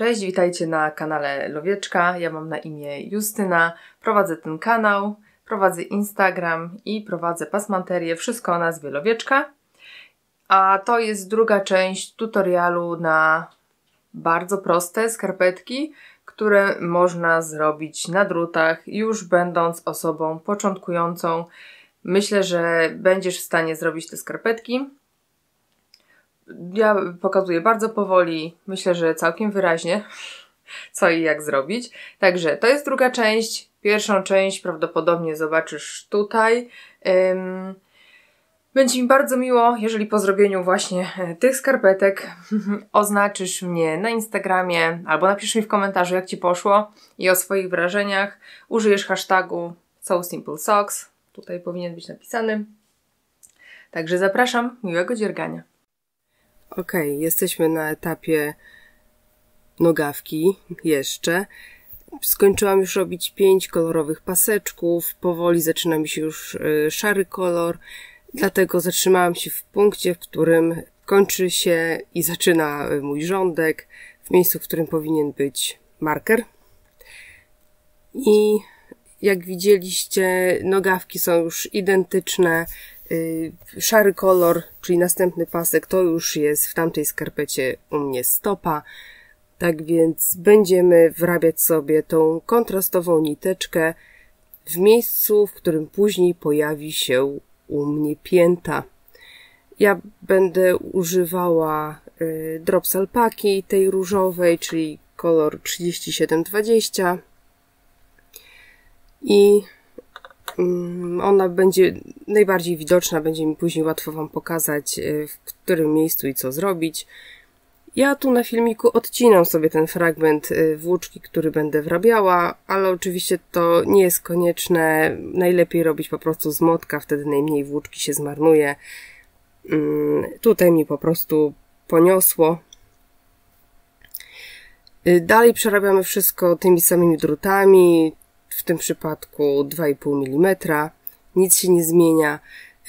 Cześć, witajcie na kanale Lowieczka. Ja mam na imię Justyna. Prowadzę ten kanał, prowadzę Instagram i prowadzę pasmanterię. Wszystko o nazwie Lowieczka. A to jest druga część tutorialu na bardzo proste skarpetki, które można zrobić na drutach, już będąc osobą początkującą. Myślę, że będziesz w stanie zrobić te skarpetki. Ja pokazuję bardzo powoli, myślę, że całkiem wyraźnie, co i jak zrobić. Także to jest druga część. Pierwszą część prawdopodobnie zobaczysz tutaj. Będzie mi bardzo miło, jeżeli po zrobieniu właśnie e, tych skarpetek oznaczysz mnie na Instagramie albo napisz mi w komentarzu, jak Ci poszło i o swoich wrażeniach. Użyjesz hashtagu SoSimpleSocks. Tutaj powinien być napisany. Także zapraszam, miłego dziergania. Ok, jesteśmy na etapie nogawki jeszcze. Skończyłam już robić pięć kolorowych paseczków. Powoli zaczyna mi się już y, szary kolor. Dlatego zatrzymałam się w punkcie, w którym kończy się i zaczyna y, mój rządek, w miejscu, w którym powinien być marker. I jak widzieliście, nogawki są już identyczne. Y, szary kolor, czyli następny pasek, to już jest w tamtej skarpecie u mnie stopa. Tak więc będziemy wrabiać sobie tą kontrastową niteczkę w miejscu, w którym później pojawi się u mnie pięta. Ja będę używała y, drops alpaki, tej różowej, czyli kolor 3720 i ona będzie najbardziej widoczna, będzie mi później łatwo Wam pokazać, y, w którym miejscu i co zrobić. Ja tu na filmiku odcinam sobie ten fragment y, włóczki, który będę wrabiała, ale oczywiście to nie jest konieczne. Najlepiej robić po prostu z motka, wtedy najmniej włóczki się zmarnuje. Mm, tutaj mi po prostu poniosło. Y, dalej przerabiamy wszystko tymi samymi drutami, w tym przypadku 2,5 mm. Nic się nie zmienia.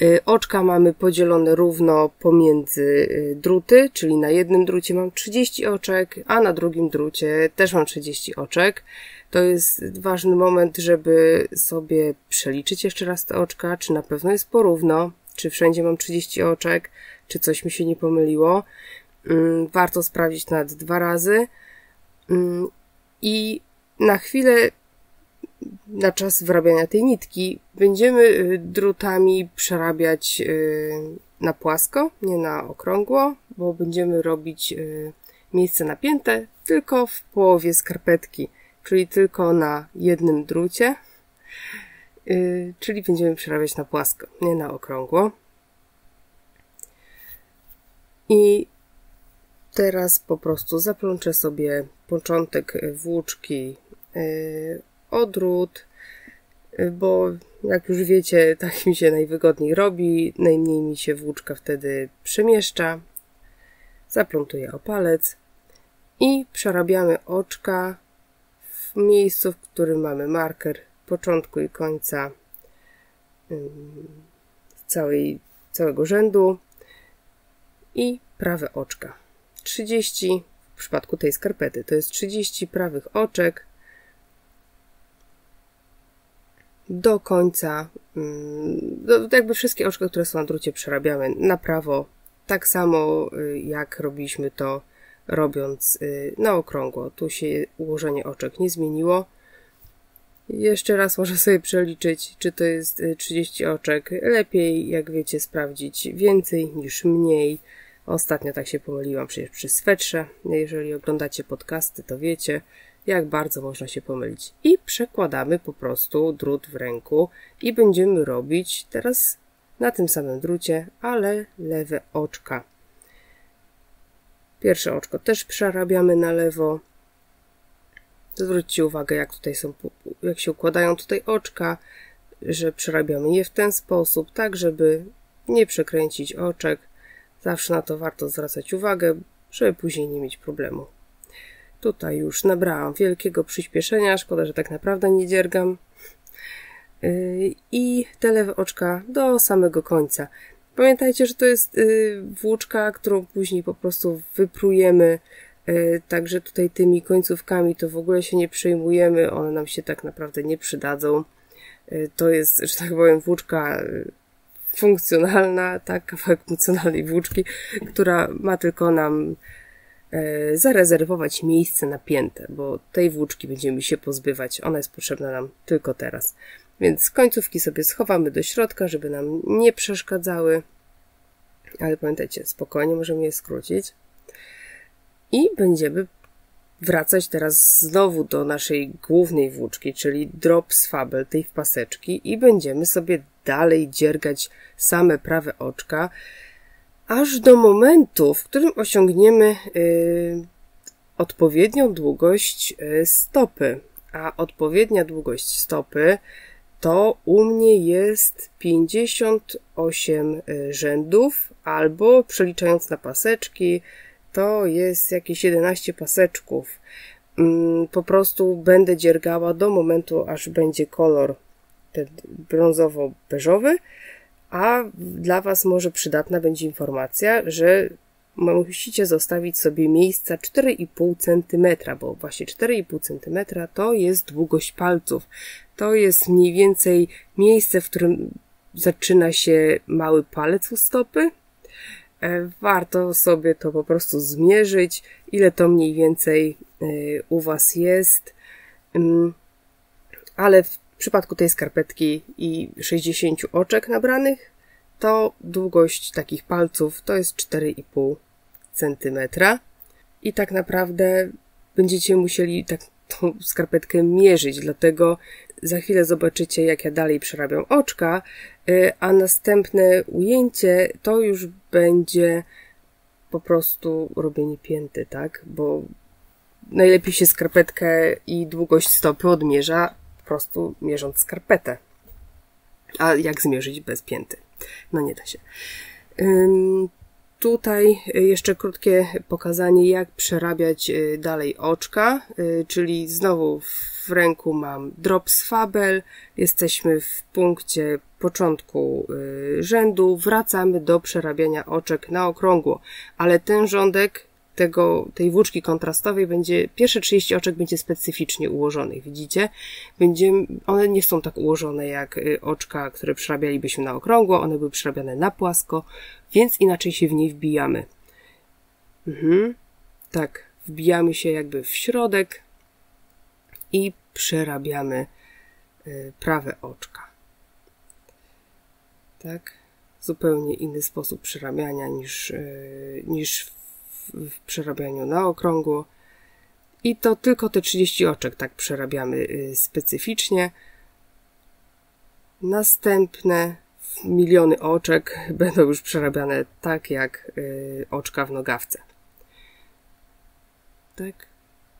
Y, oczka mamy podzielone równo pomiędzy y, druty, czyli na jednym drucie mam 30 oczek, a na drugim drucie też mam 30 oczek. To jest ważny moment, żeby sobie przeliczyć jeszcze raz te oczka, czy na pewno jest porówno, czy wszędzie mam 30 oczek, czy coś mi się nie pomyliło. Mm, warto sprawdzić nawet dwa razy. Mm, I na chwilę na czas wyrabiania tej nitki będziemy y, drutami przerabiać y, na płasko, nie na okrągło, bo będziemy robić y, miejsce napięte tylko w połowie skarpetki, czyli tylko na jednym drucie, czyli będziemy przerabiać na płasko, nie na okrągło. I teraz po prostu zaplączę sobie początek włóczki odród, bo jak już wiecie, tak mi się najwygodniej robi, najmniej mi się włóczka wtedy przemieszcza. Zaplątuję o palec i przerabiamy oczka w miejscu, w którym mamy marker początku i końca całej, całego rzędu i prawe oczka. 30 w przypadku tej skarpety to jest 30 prawych oczek do końca, mm, jakby wszystkie oczka, które są na drucie przerabiamy na prawo, tak samo y, jak robiliśmy to robiąc y, na okrągło. Tu się ułożenie oczek nie zmieniło. Jeszcze raz może sobie przeliczyć, czy to jest 30 y, oczek. Lepiej, jak wiecie, sprawdzić więcej niż mniej. Ostatnio tak się pomyliłam przecież przy swetrze. Jeżeli oglądacie podcasty, to wiecie, jak bardzo można się pomylić. I przekładamy po prostu drut w ręku i będziemy robić teraz na tym samym drucie, ale lewe oczka. Pierwsze oczko też przerabiamy na lewo. Zwróćcie uwagę, jak tutaj są, jak się układają tutaj oczka, że przerabiamy je w ten sposób, tak żeby nie przekręcić oczek. Zawsze na to warto zwracać uwagę, żeby później nie mieć problemu. Tutaj już nabrałam wielkiego przyspieszenia, szkoda, że tak naprawdę nie dziergam. Yy, I te lewe oczka do samego końca. Pamiętajcie, że to jest yy, włóczka, którą później po prostu wyprujemy Także tutaj tymi końcówkami to w ogóle się nie przejmujemy, one nam się tak naprawdę nie przydadzą. To jest, że tak powiem, włóczka funkcjonalna, tak, kawałek funkcjonalnej włóczki, która ma tylko nam zarezerwować miejsce napięte, bo tej włóczki będziemy się pozbywać. Ona jest potrzebna nam tylko teraz. Więc końcówki sobie schowamy do środka, żeby nam nie przeszkadzały. Ale pamiętajcie, spokojnie możemy je skrócić. I będziemy wracać teraz znowu do naszej głównej włóczki, czyli drop z fabel, tej w paseczki i będziemy sobie dalej dziergać same prawe oczka, aż do momentu, w którym osiągniemy y, odpowiednią długość y, stopy. A odpowiednia długość stopy to u mnie jest 58 y, rzędów, albo przeliczając na paseczki, to jest jakieś 11 paseczków. Mm, po prostu będę dziergała do momentu, aż będzie kolor brązowo-beżowy, a dla Was może przydatna będzie informacja, że musicie zostawić sobie miejsca 4,5 cm, bo właśnie 4,5 cm to jest długość palców. To jest mniej więcej miejsce, w którym zaczyna się mały palec u stopy. E, warto sobie to po prostu zmierzyć, ile to mniej więcej e, u Was jest. Mm, ale w przypadku tej skarpetki i 60 oczek nabranych, to długość takich palców to jest 4,5 cm. I tak naprawdę będziecie musieli tak tą skarpetkę mierzyć, dlatego za chwilę zobaczycie, jak ja dalej przerabiam oczka, y, a następne ujęcie to już będzie po prostu robienie pięty, tak? Bo najlepiej się skarpetkę i długość stopy odmierza prostu mierząc skarpetę. A jak zmierzyć bez pięty? No nie da się. Tutaj jeszcze krótkie pokazanie, jak przerabiać y, dalej oczka, y, czyli znowu w ręku mam drops fabel, jesteśmy w punkcie początku y, rzędu, wracamy do przerabiania oczek na okrągło, ale ten rządek tego, tej włóczki kontrastowej będzie, pierwsze 30 oczek będzie specyficznie ułożonych, widzicie? Będzie, one nie są tak ułożone jak y, oczka, które przerabialibyśmy na okrągło, one były przerabiane na płasko, więc inaczej się w niej wbijamy. Mhm. Tak, wbijamy się jakby w środek i przerabiamy y, prawe oczka. Tak? Zupełnie inny sposób przerabiania niż, y, niż w przerabianiu na okrągło. I to tylko te 30 oczek tak przerabiamy y, specyficznie. Następne miliony oczek będą już przerabiane tak jak y, oczka w nogawce. Tak?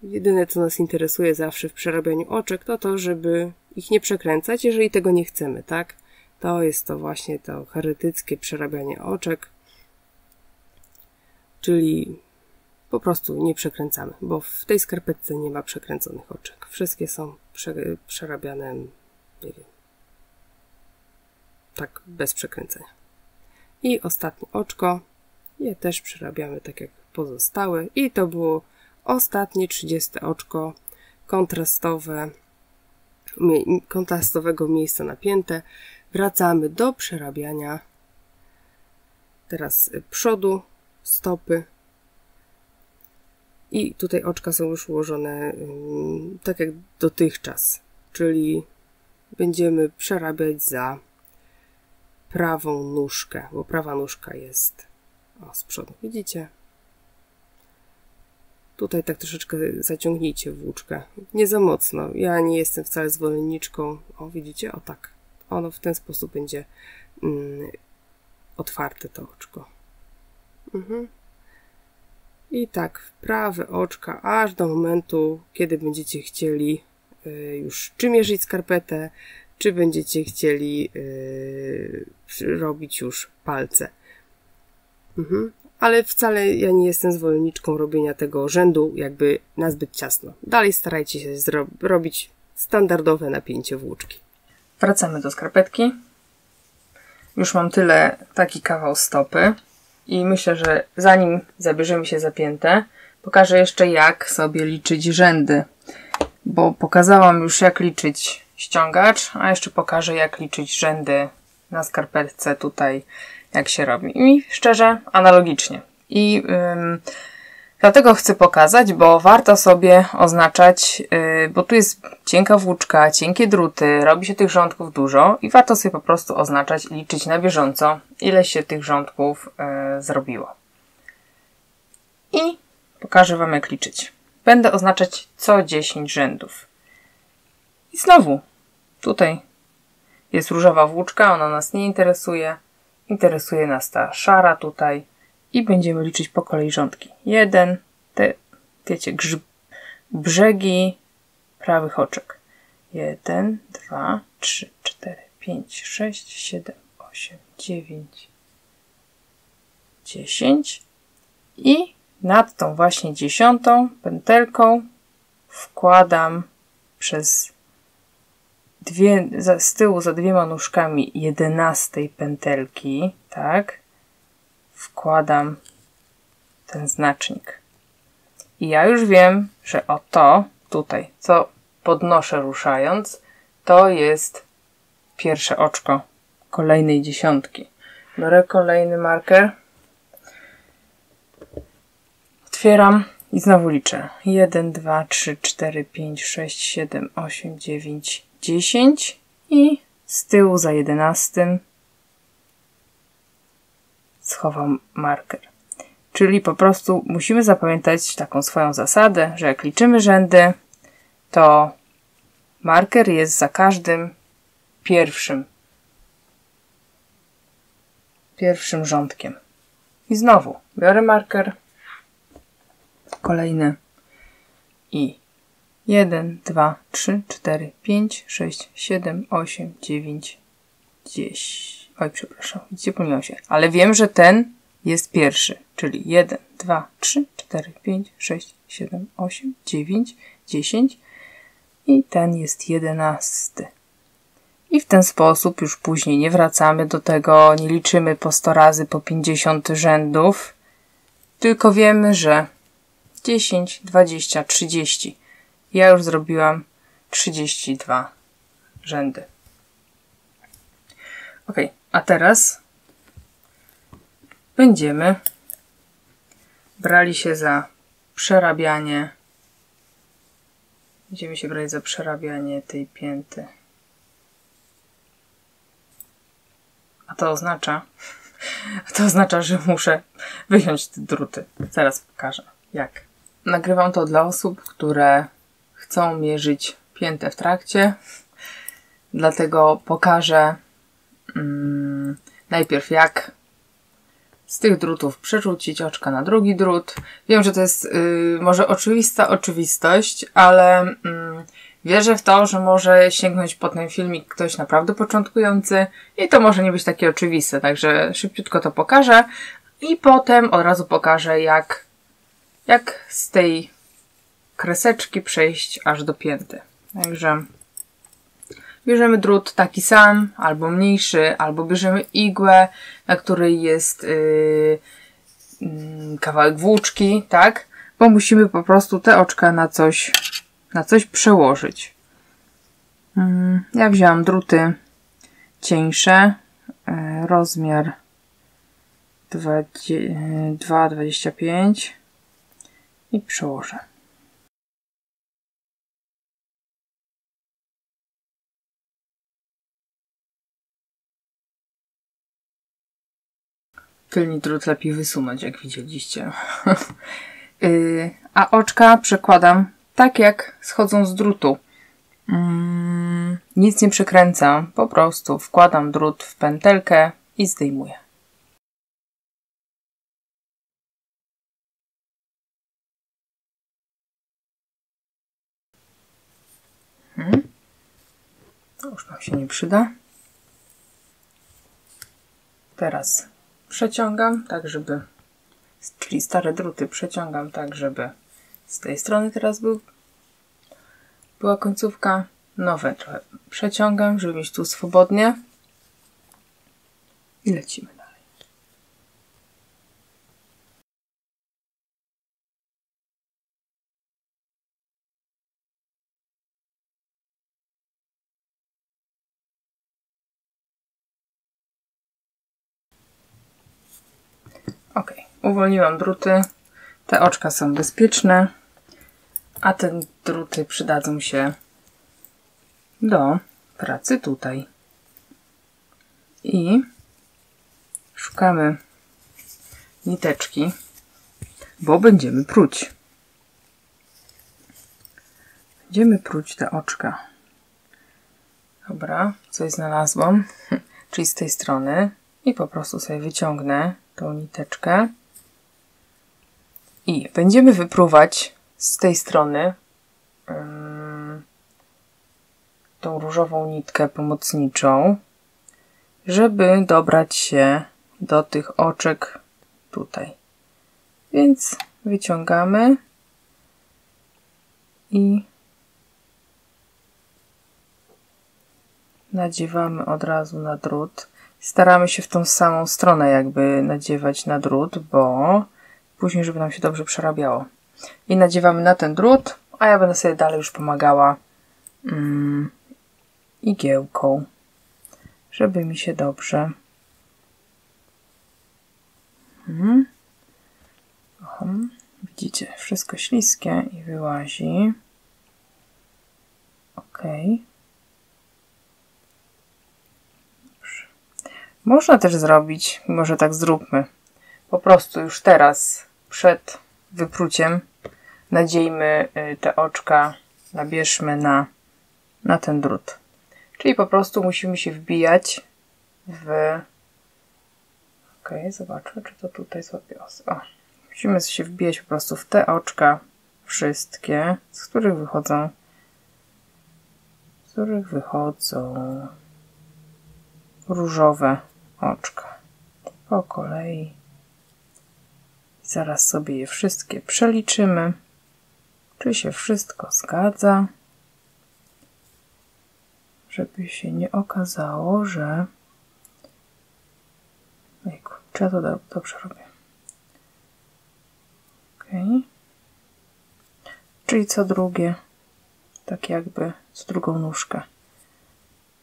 Jedyne, co nas interesuje zawsze w przerabianiu oczek, to to, żeby ich nie przekręcać, jeżeli tego nie chcemy, tak? To jest to właśnie to heretyckie przerabianie oczek czyli po prostu nie przekręcamy, bo w tej skarpetce nie ma przekręconych oczek. Wszystkie są prze, przerabiane, nie wiem, tak bez przekręcenia. I ostatnie oczko, je też przerabiamy tak jak pozostałe i to było ostatnie 30 oczko kontrastowe, kontrastowego miejsca napięte. Wracamy do przerabiania teraz przodu stopy. I tutaj oczka są już ułożone tak jak dotychczas, czyli będziemy przerabiać za prawą nóżkę, bo prawa nóżka jest o, z przodu. Widzicie? Tutaj tak troszeczkę zaciągnijcie włóczkę. Nie za mocno. Ja nie jestem wcale zwolenniczką. O, widzicie? O tak. Ono w ten sposób będzie mm, otwarte to oczko. I tak w prawe oczka, aż do momentu, kiedy będziecie chcieli y, już czy mierzyć skarpetę, czy będziecie chcieli y, robić już palce. Mhm. Ale wcale ja nie jestem zwolenniczką robienia tego rzędu jakby na zbyt ciasno. Dalej starajcie się robić standardowe napięcie włóczki. Wracamy do skarpetki. Już mam tyle, taki kawał stopy. I myślę, że zanim zabierzemy się za piętę, Pokażę jeszcze jak sobie liczyć rzędy, bo pokazałam już jak liczyć ściągacz, a jeszcze pokażę jak liczyć rzędy na skarpetce tutaj, jak się robi. I szczerze, analogicznie. I dlatego chcę pokazać, bo warto sobie oznaczać, yy, bo tu jest cienka włóczka, cienkie druty, robi się tych rządków dużo i warto sobie po prostu oznaczać i liczyć na bieżąco, ile się tych rządków yy, zrobiło. I pokażę Wam jak liczyć. Będę oznaczać co 10 rzędów. I znowu, tutaj jest różowa włóczka, ona nas nie interesuje. Interesuje nas ta szara tutaj. I będziemy liczyć po kolei rządki. Jeden, te, wiecie, grzyb, brzegi prawych oczek. Jeden, dwa, trzy, cztery, pięć, sześć, siedem, osiem, dziewięć, dziesięć. I nad tą właśnie dziesiątą pętelką wkładam przez dwie, za, z tyłu za dwiema nóżkami jedenastej pętelki, tak, wkładam ten znacznik. I ja już wiem, że o to tutaj, co podnoszę ruszając, to jest pierwsze oczko kolejnej dziesiątki. Biorę kolejny marker, otwieram i znowu liczę. 1, 2, 3, 4, 5, 6, 7, 8, 9, 10 i z tyłu za 11 schowam marker. Czyli po prostu musimy zapamiętać taką swoją zasadę, że jak liczymy rzędy, to marker jest za każdym pierwszym pierwszym rządkiem. I znowu biorę marker, kolejny i 1, 2, 3, 4, 5, 6, 7, 8, 9, 10. Oj, przepraszam, widzicie, pomyliłam się. Ale wiem, że ten jest pierwszy, czyli 1, 2, 3, 4, 5, 6, 7, 8, 9, 10 i ten jest jedenasty. I w ten sposób już później nie wracamy do tego, nie liczymy po 100 razy po 50 rzędów, tylko wiemy, że 10, 20, 30. Ja już zrobiłam 32 rzędy. Ok, a teraz będziemy brali się za przerabianie. Będziemy się brać za przerabianie tej pięty. A to oznacza, to oznacza, że muszę wyjąć te druty. Zaraz pokażę, jak. Nagrywam to dla osób, które chcą mierzyć piętę w trakcie. Dlatego pokażę mm, najpierw jak z tych drutów przerzucić oczka na drugi drut. Wiem, że to jest yy, może oczywista oczywistość, ale yy, wierzę w to, że może sięgnąć po ten filmik ktoś naprawdę początkujący i to może nie być takie oczywiste, także szybciutko to pokażę i potem od razu pokażę jak, jak z tej kreseczki przejść aż do pięty. Także bierzemy drut taki sam, albo mniejszy, albo bierzemy igłę, na której jest yy, yy, kawałek włóczki, tak? Bo musimy po prostu te oczka na coś, na coś przełożyć. Yy, ja wzięłam druty cieńsze, yy, rozmiar 2,25 i przełożę. Tylni drut lepiej wysunąć, jak widzieliście. yy, a oczka przekładam tak, jak schodzą z drutu. Yy, nic nie przekręcam, po prostu wkładam drut w pętelkę i zdejmuję. Hmm. To już nam się nie przyda. Teraz przeciągam tak, żeby, czyli stare druty przeciągam tak, żeby z tej strony teraz był, była końcówka, nowe trochę przeciągam, żeby mieć tu swobodnie i lecimy. Ok, uwolniłam druty. Te oczka są bezpieczne, a te druty przydadzą się do pracy tutaj. I szukamy niteczki, bo będziemy pruć. Będziemy pruć te oczka. Dobra, coś znalazłam, czyli z tej strony i po prostu sobie wyciągnę tą niteczkę i będziemy wypruwać z tej strony tą różową nitkę pomocniczą, żeby dobrać się do tych oczek tutaj. Więc wyciągamy i nadziewamy od razu na drut. Staramy się w tą samą stronę jakby nadziewać na drut, bo później, żeby nam się dobrze przerabiało. I nadziewamy na ten drut, a ja będę sobie dalej już pomagała mm, igiełką, żeby mi się dobrze mhm. Widzicie, wszystko śliskie i wyłazi. Ok. Dobrze. Można też zrobić, może tak zróbmy, po prostu już teraz, przed wypruciem, nadziejmy y, te oczka, nabierzmy na, na ten drut. Czyli po prostu musimy się wbijać w... Ok, zobaczę, czy to tutaj złapie. O, musimy się wbijać po prostu w te oczka wszystkie, z których wychodzą z których wychodzą różowe oczka. Po kolei. Zaraz sobie je wszystkie przeliczymy, czy się wszystko zgadza, żeby się nie okazało, że. Ejku, czy ja to dobrze robię? Ok. Czyli co drugie, tak jakby z drugą nóżkę.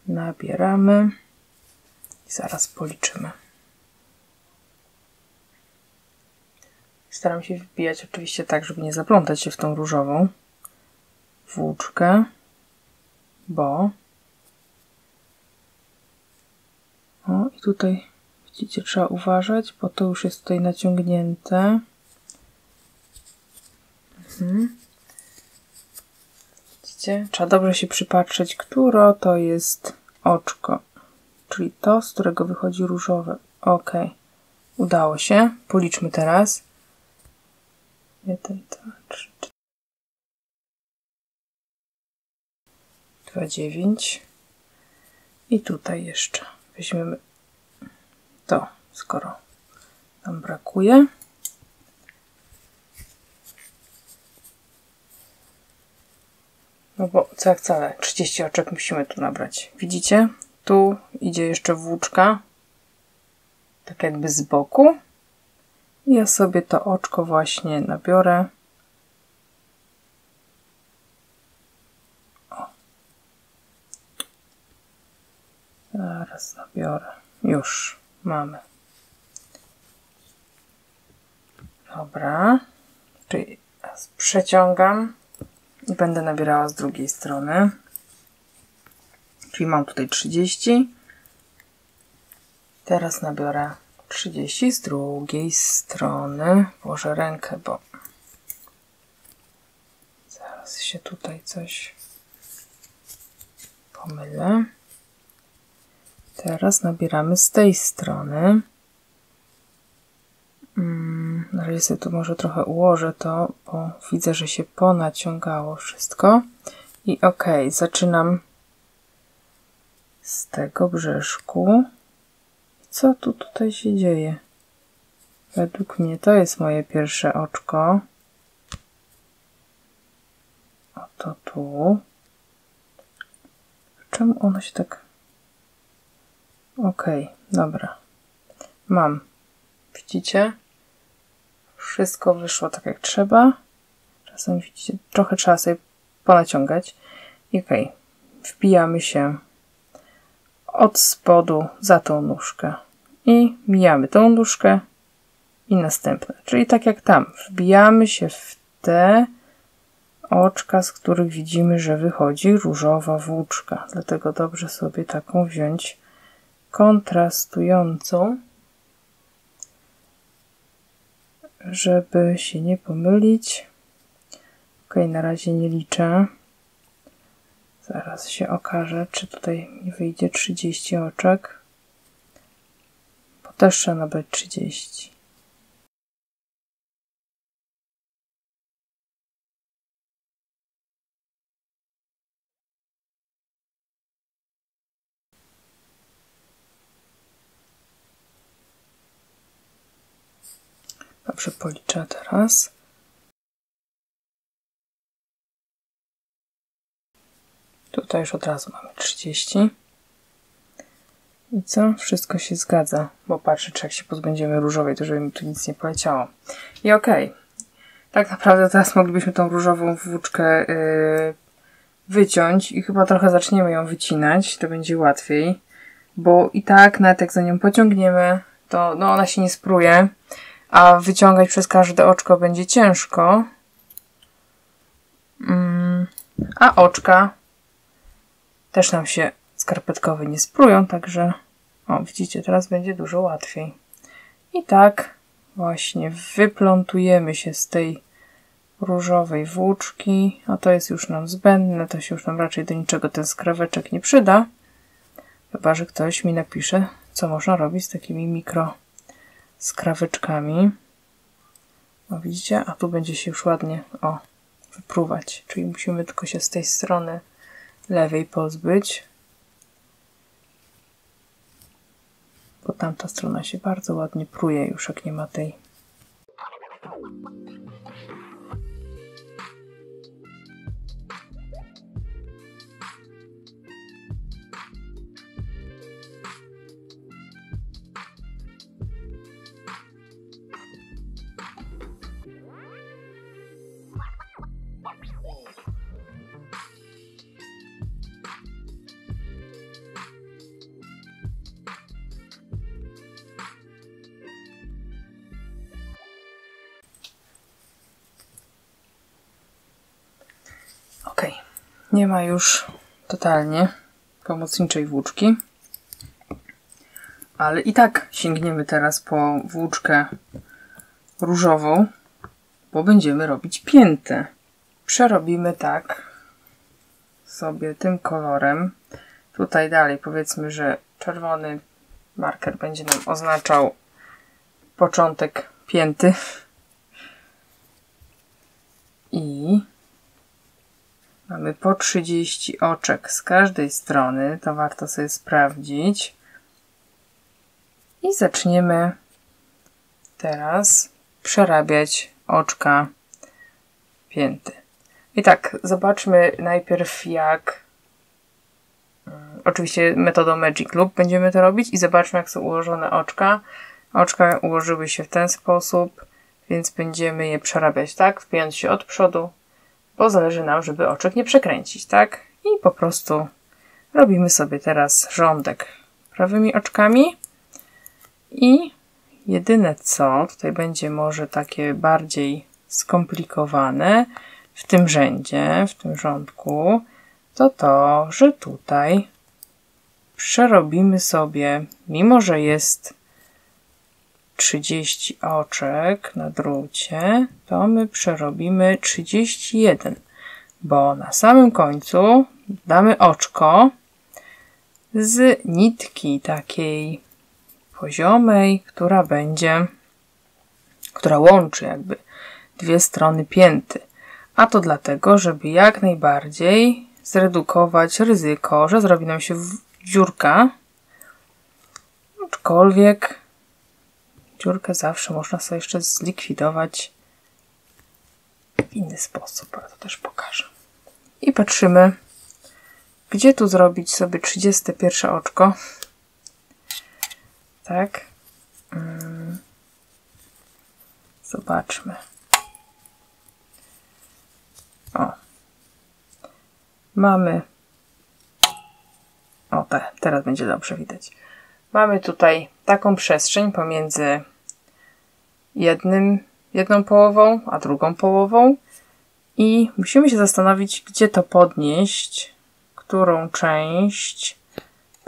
Nabieramy i zaraz policzymy. Staram się wbijać oczywiście tak, żeby nie zaplątać się w tą różową włóczkę, bo o i tutaj widzicie, trzeba uważać, bo to już jest tutaj naciągnięte. Mhm. Widzicie? Trzeba dobrze się przypatrzeć, które to jest oczko, czyli to, z którego wychodzi różowe. Ok, udało się. Policzmy teraz. 1, 2, 3, 4, 2, 9. I tutaj jeszcze weźmiemy to, skoro nam brakuje. No bo co jak wcale, 30 oczek musimy tu nabrać. Widzicie? Tu idzie jeszcze włóczka. Tak jakby z boku. Ja sobie to oczko właśnie nabiorę. O. Zaraz nabiorę. Już mamy. Dobra. Czyli przeciągam i będę nabierała z drugiej strony. Czyli mam tutaj 30. Teraz nabiorę 30 z drugiej strony. Włożę rękę, bo zaraz się tutaj coś pomylę. Teraz nabieramy z tej strony. Hmm, na razie sobie tu może trochę ułożę to, bo widzę, że się ponaciągało wszystko. I ok, zaczynam z tego brzeszku. Co tu tutaj się dzieje? Według mnie to jest moje pierwsze oczko. Oto tu. Czemu ono się tak... Okej, okay, dobra. Mam. Widzicie? Wszystko wyszło tak jak trzeba. Czasem widzicie, trochę trzeba sobie ponaciągać. I okej. Okay. Wbijamy się od spodu za tą nóżkę. I mijamy tą nóżkę i następne. Czyli tak jak tam, wbijamy się w te oczka, z których widzimy, że wychodzi różowa włóczka. Dlatego dobrze sobie taką wziąć kontrastującą, żeby się nie pomylić. Ok, na razie nie liczę. Zaraz się okaże, czy tutaj mi wyjdzie 30 oczek. Bo też trzeba nabrać 30. Dobrze policzę teraz. Tutaj już od razu mamy 30. I co? Wszystko się zgadza, bo patrzę, czy jak się pozbędziemy różowej, to żeby mi tu nic nie poleciało. I okej. Okay. Tak naprawdę teraz moglibyśmy tą różową włóczkę yy, wyciąć i chyba trochę zaczniemy ją wycinać, to będzie łatwiej, bo i tak nawet jak za nią pociągniemy, to no ona się nie spruje, a wyciągać przez każde oczko będzie ciężko. Mm, a oczka też nam się skarpetkowe nie sprują, także o, widzicie, teraz będzie dużo łatwiej. I tak właśnie wyplątujemy się z tej różowej włóczki, a to jest już nam zbędne, to się już nam raczej do niczego ten skraweczek nie przyda. Chyba, że ktoś mi napisze, co można robić z takimi mikro skraweczkami. No widzicie, a tu będzie się już ładnie, o, wypruwać. Czyli musimy tylko się z tej strony lewej pozbyć. Bo tamta strona się bardzo ładnie pruje już, jak nie ma tej Nie ma już totalnie pomocniczej włóczki. Ale i tak sięgniemy teraz po włóczkę różową, bo będziemy robić piętę. Przerobimy tak sobie tym kolorem. Tutaj dalej powiedzmy, że czerwony marker będzie nam oznaczał początek pięty. I Mamy po 30 oczek z każdej strony, to warto sobie sprawdzić. I zaczniemy teraz przerabiać oczka pięty. I tak, zobaczmy najpierw jak mm, oczywiście metodą Magic Loop będziemy to robić i zobaczmy jak są ułożone oczka. Oczka ułożyły się w ten sposób, więc będziemy je przerabiać tak, wpijając się od przodu bo zależy nam, żeby oczek nie przekręcić, tak? I po prostu robimy sobie teraz rządek prawymi oczkami i jedyne co tutaj będzie może takie bardziej skomplikowane w tym rzędzie, w tym rządku, to to, że tutaj przerobimy sobie, mimo że jest 30 oczek na drucie, to my przerobimy 31, bo na samym końcu damy oczko z nitki takiej poziomej, która będzie, która łączy jakby dwie strony pięty. A to dlatego, żeby jak najbardziej zredukować ryzyko, że zrobi nam się dziurka, aczkolwiek dziurkę zawsze można sobie jeszcze zlikwidować w inny sposób, ale to też pokażę. I patrzymy, gdzie tu zrobić sobie 31 oczko. Tak. Mm. Zobaczmy. O. Mamy. O, te, teraz będzie dobrze widać. Mamy tutaj taką przestrzeń pomiędzy jednym, jedną połową, a drugą połową. I musimy się zastanowić, gdzie to podnieść, którą część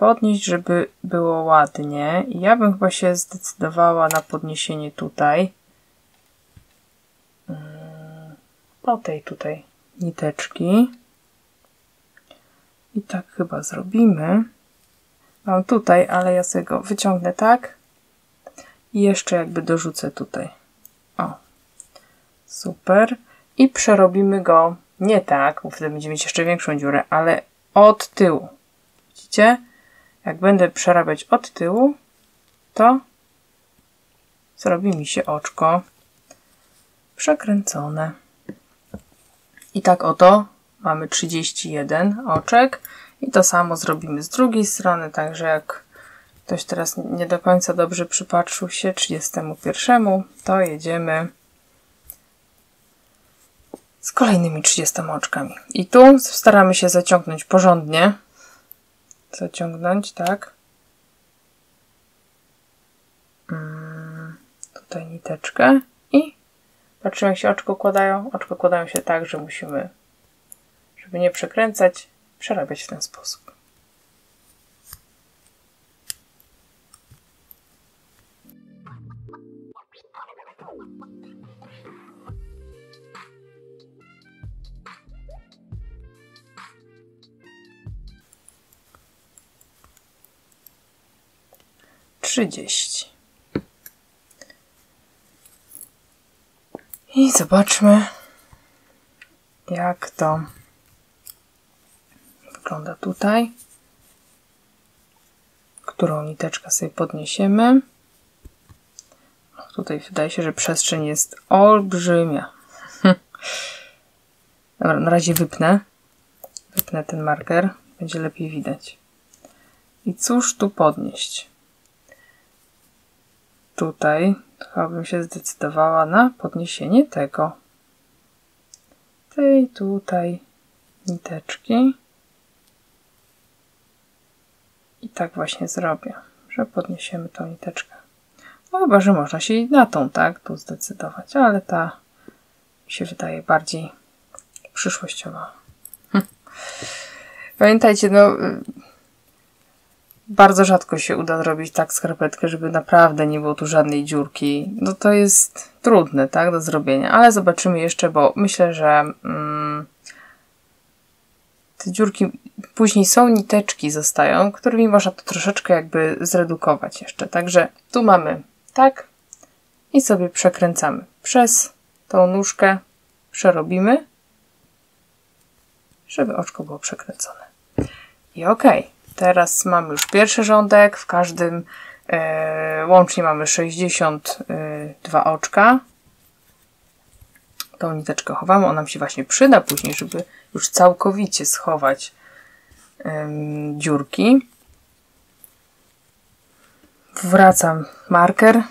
podnieść, żeby było ładnie. I ja bym chyba się zdecydowała na podniesienie tutaj. Mm, tej tutaj niteczki. I tak chyba zrobimy. Mam tutaj, ale ja sobie go wyciągnę tak. I jeszcze jakby dorzucę tutaj. O. Super. I przerobimy go nie tak, bo wtedy będziemy mieć jeszcze większą dziurę, ale od tyłu. Widzicie? Jak będę przerabiać od tyłu, to zrobi mi się oczko przekręcone. I tak oto mamy 31 oczek i to samo zrobimy z drugiej strony, także jak ktoś teraz nie do końca dobrze przypatrzył się 31, to jedziemy z kolejnymi 30 oczkami. I tu staramy się zaciągnąć porządnie. Zaciągnąć, tak. Hmm, tutaj niteczkę i patrzymy jak się oczko układają. Oczko układają się tak, że musimy, żeby nie przekręcać, przerabiać w ten sposób. trzydzieści. I zobaczmy, jak to wygląda tutaj. Którą niteczkę sobie podniesiemy. Tutaj wydaje się, że przestrzeń jest olbrzymia. Dobra, na razie wypnę. Wypnę ten marker, będzie lepiej widać. I cóż tu podnieść? tutaj chyba bym się zdecydowała na podniesienie tego. Tej tutaj niteczki. I tak właśnie zrobię, że podniesiemy tą niteczkę. No chyba, że można się na tą, tak, tu zdecydować, ale ta mi się wydaje bardziej przyszłościowa. Hm. Pamiętajcie, no bardzo rzadko się uda zrobić tak skarpetkę, żeby naprawdę nie było tu żadnej dziurki. No to jest trudne, tak, do zrobienia, ale zobaczymy jeszcze, bo myślę, że mm, te dziurki później są niteczki zostają, którymi można to troszeczkę jakby zredukować jeszcze. Także tu mamy tak i sobie przekręcamy przez tą nóżkę, przerobimy, żeby oczko było przekręcone. I. Okay. Teraz mamy już pierwszy rządek, w każdym e, łącznie mamy 62 oczka. Tą niteczkę chowamy, ona nam się właśnie przyda później, żeby już całkowicie schować e, dziurki. Wracam marker,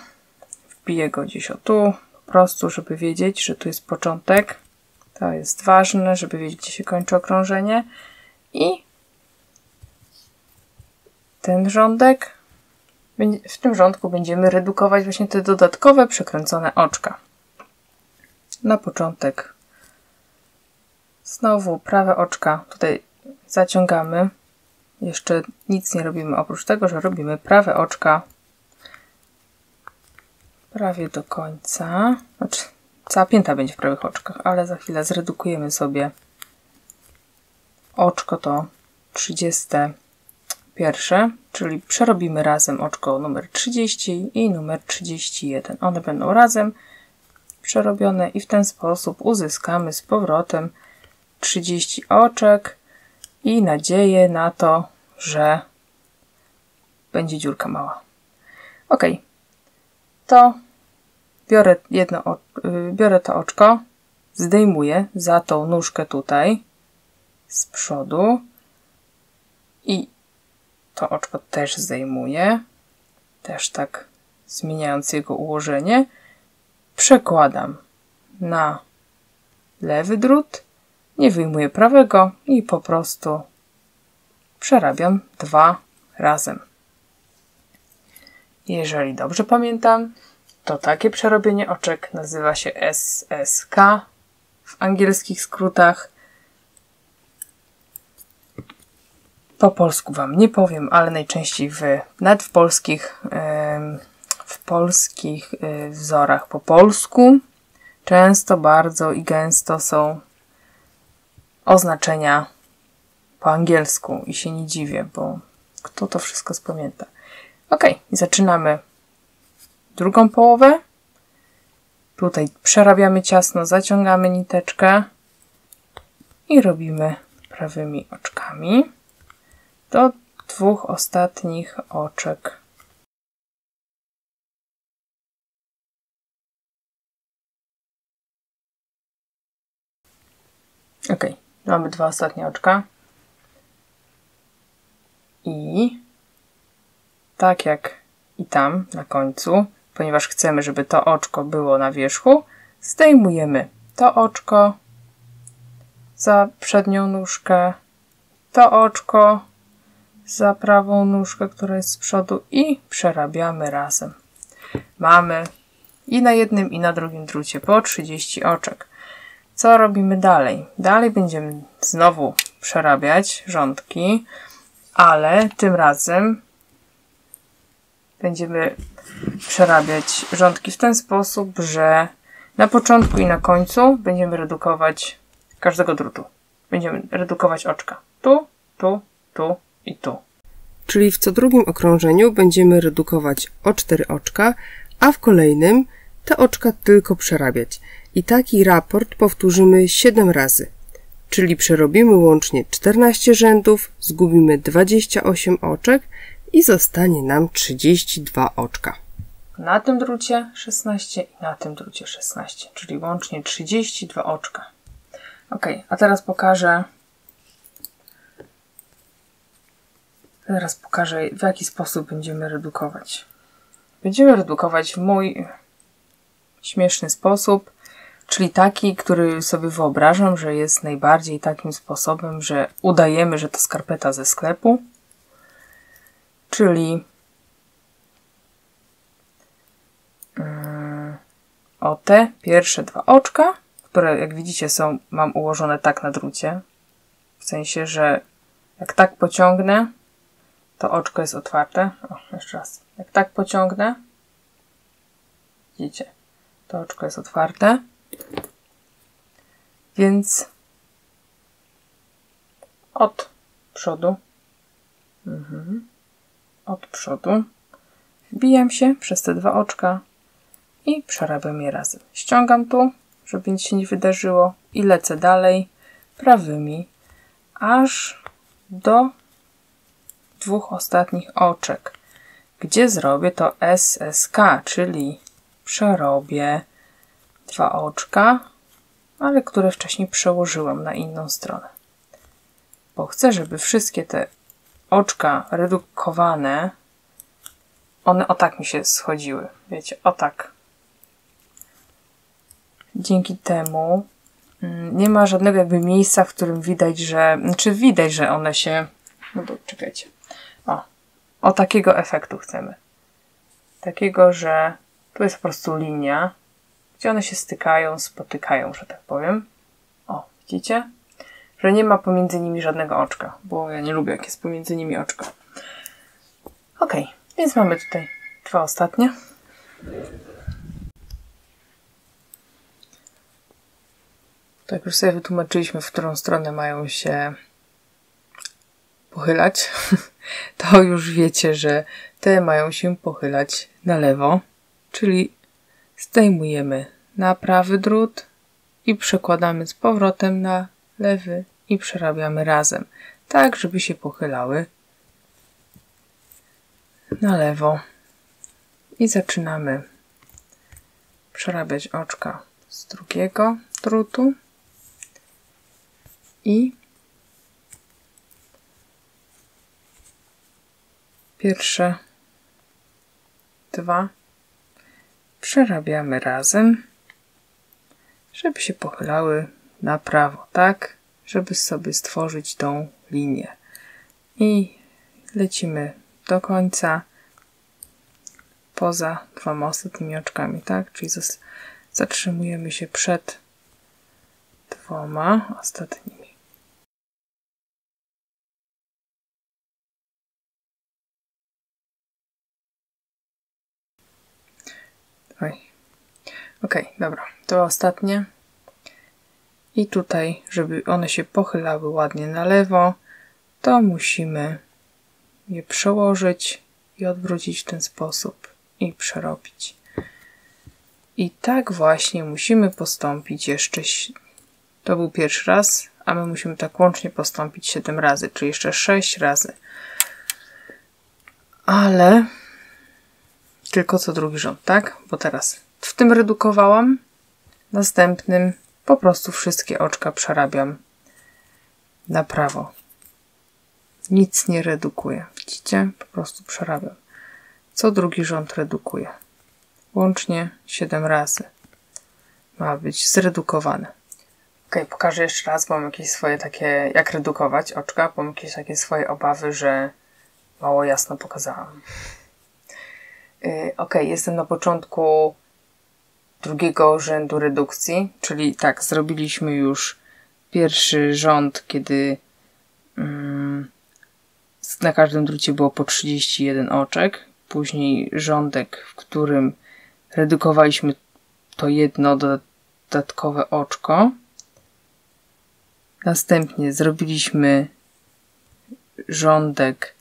wbiję go gdzieś o tu, po prostu, żeby wiedzieć, że tu jest początek. To jest ważne, żeby wiedzieć, gdzie się kończy okrążenie. I ten rządek. W tym rządku będziemy redukować właśnie te dodatkowe przekręcone oczka. Na początek znowu prawe oczka tutaj zaciągamy. Jeszcze nic nie robimy oprócz tego, że robimy prawe oczka prawie do końca. Znaczy, cała pięta będzie w prawych oczkach, ale za chwilę zredukujemy sobie oczko to 30 pierwsze, czyli przerobimy razem oczko numer 30 i numer 31. One będą razem przerobione i w ten sposób uzyskamy z powrotem 30 oczek i nadzieję na to, że będzie dziurka mała. Ok, to biorę, jedno, y, biorę to oczko, zdejmuję za tą nóżkę tutaj z przodu i to oczko też zdejmuję, też tak zmieniając jego ułożenie. Przekładam na lewy drut, nie wyjmuję prawego i po prostu przerabiam dwa razem. Jeżeli dobrze pamiętam, to takie przerobienie oczek nazywa się SSK w angielskich skrótach. Po polsku Wam nie powiem, ale najczęściej w, nawet w polskich, w polskich y, wzorach po polsku często bardzo i gęsto są oznaczenia po angielsku i się nie dziwię, bo kto to wszystko spamięta. Ok, zaczynamy drugą połowę. Tutaj przerabiamy ciasno, zaciągamy niteczkę i robimy prawymi oczkami do dwóch ostatnich oczek. Ok, mamy dwa ostatnie oczka. I tak jak i tam na końcu, ponieważ chcemy, żeby to oczko było na wierzchu, zdejmujemy to oczko za przednią nóżkę, to oczko za prawą nóżkę, która jest z przodu i przerabiamy razem. Mamy i na jednym i na drugim drucie po 30 oczek. Co robimy dalej? Dalej będziemy znowu przerabiać rządki, ale tym razem będziemy przerabiać rządki w ten sposób, że na początku i na końcu będziemy redukować każdego drutu. Będziemy redukować oczka. Tu, tu, tu i tu. Czyli w co drugim okrążeniu będziemy redukować o cztery oczka, a w kolejnym te oczka tylko przerabiać. I taki raport powtórzymy 7 razy. Czyli przerobimy łącznie 14 rzędów, zgubimy 28 oczek i zostanie nam 32 oczka. Na tym drucie 16 i na tym drucie 16, czyli łącznie 32 oczka. Ok, a teraz pokażę. Teraz pokażę, w jaki sposób będziemy redukować. Będziemy redukować w mój śmieszny sposób, czyli taki, który sobie wyobrażam, że jest najbardziej takim sposobem, że udajemy, że to skarpeta ze sklepu czyli mm, o te pierwsze dwa oczka, które jak widzicie są, mam ułożone tak na drucie, w sensie, że jak tak pociągnę, to oczko jest otwarte. O, jeszcze raz. Jak tak pociągnę, widzicie, to oczko jest otwarte. Więc od przodu mhm od przodu. Wbijam się przez te dwa oczka i przerabiam je razem. Ściągam tu, żeby nic się nie wydarzyło i lecę dalej prawymi, aż do dwóch ostatnich oczek, gdzie zrobię to SSK, czyli przerobię dwa oczka, ale które wcześniej przełożyłam na inną stronę. Bo chcę, żeby wszystkie te oczka redukowane, one o tak mi się schodziły. Wiecie, o tak. Dzięki temu mm, nie ma żadnego jakby miejsca, w którym widać, że, czy znaczy widać, że one się, no bo czekajcie. O, o takiego efektu chcemy. Takiego, że tu jest po prostu linia, gdzie one się stykają, spotykają, że tak powiem. O, widzicie? że nie ma pomiędzy nimi żadnego oczka, bo ja nie lubię, jak jest pomiędzy nimi oczko. Ok, więc mamy tutaj dwa ostatnie. Tak już sobie wytłumaczyliśmy, w którą stronę mają się pochylać, to już wiecie, że te mają się pochylać na lewo, czyli zdejmujemy na prawy drut i przekładamy z powrotem na lewy i przerabiamy razem, tak żeby się pochylały na lewo. I zaczynamy przerabiać oczka z drugiego drutu i pierwsze dwa przerabiamy razem, żeby się pochylały na prawo, tak? żeby sobie stworzyć tą linię. I lecimy do końca. poza dwoma ostatnimi oczkami, tak? Czyli zatrzymujemy się przed dwoma ostatnimi. Oj. Ok, dobra. To ostatnie. I tutaj, żeby one się pochylały ładnie na lewo, to musimy je przełożyć i odwrócić w ten sposób i przerobić. I tak właśnie musimy postąpić jeszcze. To był pierwszy raz, a my musimy tak łącznie postąpić 7 razy, czyli jeszcze 6 razy. Ale tylko co drugi rząd, tak? Bo teraz w tym redukowałam, następnym po prostu wszystkie oczka przerabiam na prawo. Nic nie redukuję. Widzicie? Po prostu przerabiam. Co drugi rząd redukuje. Łącznie 7 razy. Ma być zredukowane. Ok, pokażę jeszcze raz, bo mam jakieś swoje takie, jak redukować oczka, bo mam jakieś takie swoje obawy, że mało jasno pokazałam. Yy, ok, jestem na początku drugiego rzędu redukcji, czyli tak, zrobiliśmy już pierwszy rząd, kiedy mm, na każdym drucie było po 31 oczek, później rządek, w którym redukowaliśmy to jedno dodatkowe oczko. Następnie zrobiliśmy rządek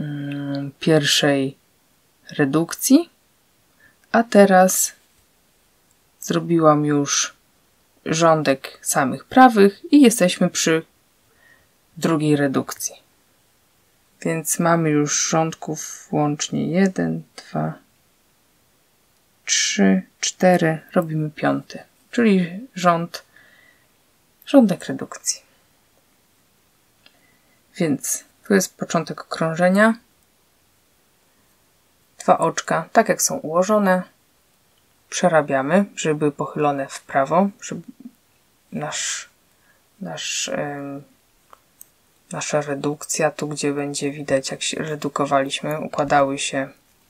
mm, pierwszej redukcji, a teraz zrobiłam już rządek samych prawych i jesteśmy przy drugiej redukcji. Więc mamy już rządków łącznie 1, 2, 3, 4, robimy piąty, czyli rząd, rządek redukcji. Więc tu jest początek okrążenia. Dwa oczka, tak jak są ułożone, przerabiamy, żeby były pochylone w prawo, żeby nasz, nasz, nasza redukcja, tu gdzie będzie widać jak się redukowaliśmy, układały się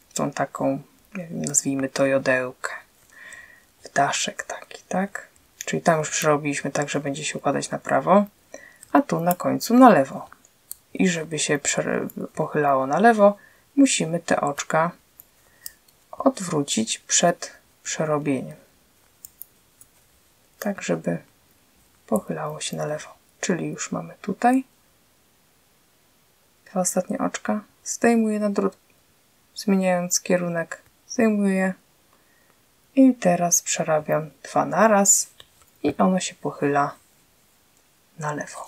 w tą taką, nazwijmy to jodełkę, w daszek taki, tak? Czyli tam już przerobiliśmy tak, że będzie się układać na prawo, a tu na końcu na lewo. I żeby się pochylało na lewo, musimy te oczka odwrócić przed przerobieniem. Tak, żeby pochylało się na lewo. Czyli już mamy tutaj dwa ostatnie oczka. Zdejmuję na drut, zmieniając kierunek. Zdejmuję i teraz przerabiam dwa naraz i ono się pochyla na lewo.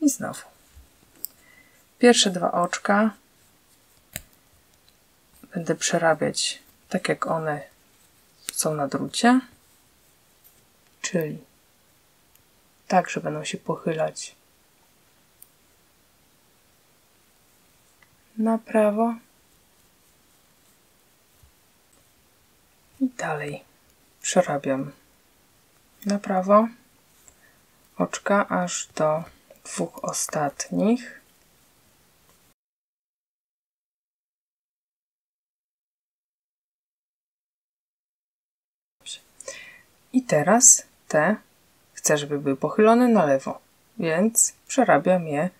I znowu. Pierwsze dwa oczka będę przerabiać tak jak one są na drucie, czyli tak, że będą się pochylać na prawo i dalej przerabiam na prawo oczka aż do dwóch ostatnich I teraz te chcę, żeby były pochylone na lewo, więc przerabiam je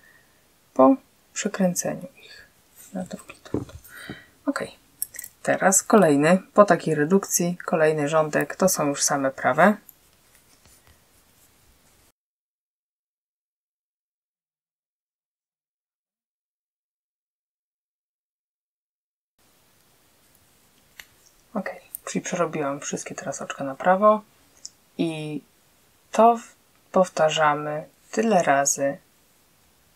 po przekręceniu ich drut. Ok. Teraz kolejny, po takiej redukcji, kolejny rządek, to są już same prawe. Ok, czyli przerobiłam wszystkie teraz oczka na prawo. I to powtarzamy tyle razy,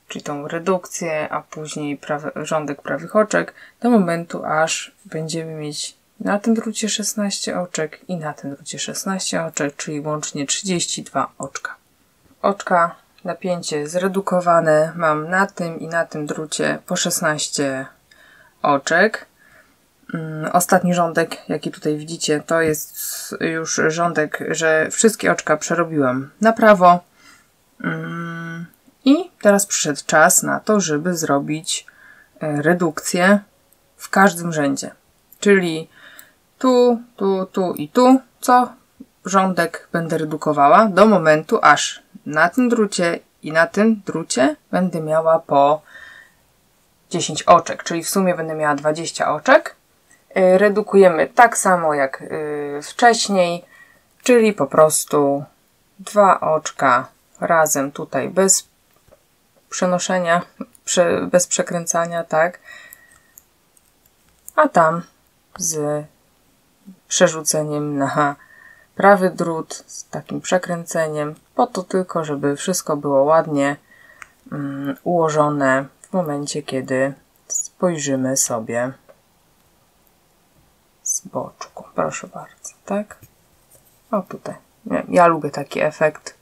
czyli tą redukcję, a później prawy, rządek prawych oczek, do momentu, aż będziemy mieć na tym drucie 16 oczek i na tym drucie 16 oczek, czyli łącznie 32 oczka. Oczka, napięcie zredukowane mam na tym i na tym drucie po 16 oczek. Mm, ostatni rządek, jaki tutaj widzicie, to jest już rządek, że wszystkie oczka przerobiłam na prawo. Mm, I teraz przyszedł czas na to, żeby zrobić e, redukcję w każdym rzędzie. czyli tu, tu, tu i tu, co rządek będę redukowała do momentu, aż na tym drucie i na tym drucie będę miała po 10 oczek, czyli w sumie będę miała 20 oczek. Y, redukujemy tak samo jak y, wcześniej, czyli po prostu dwa oczka razem tutaj bez przenoszenia, bez przekręcania, tak? A tam z przerzuceniem na prawy drut, z takim przekręceniem, po to tylko, żeby wszystko było ładnie um, ułożone w momencie, kiedy spojrzymy sobie z boczku. Proszę bardzo, tak? O, tutaj. Ja, lubię taki efekt.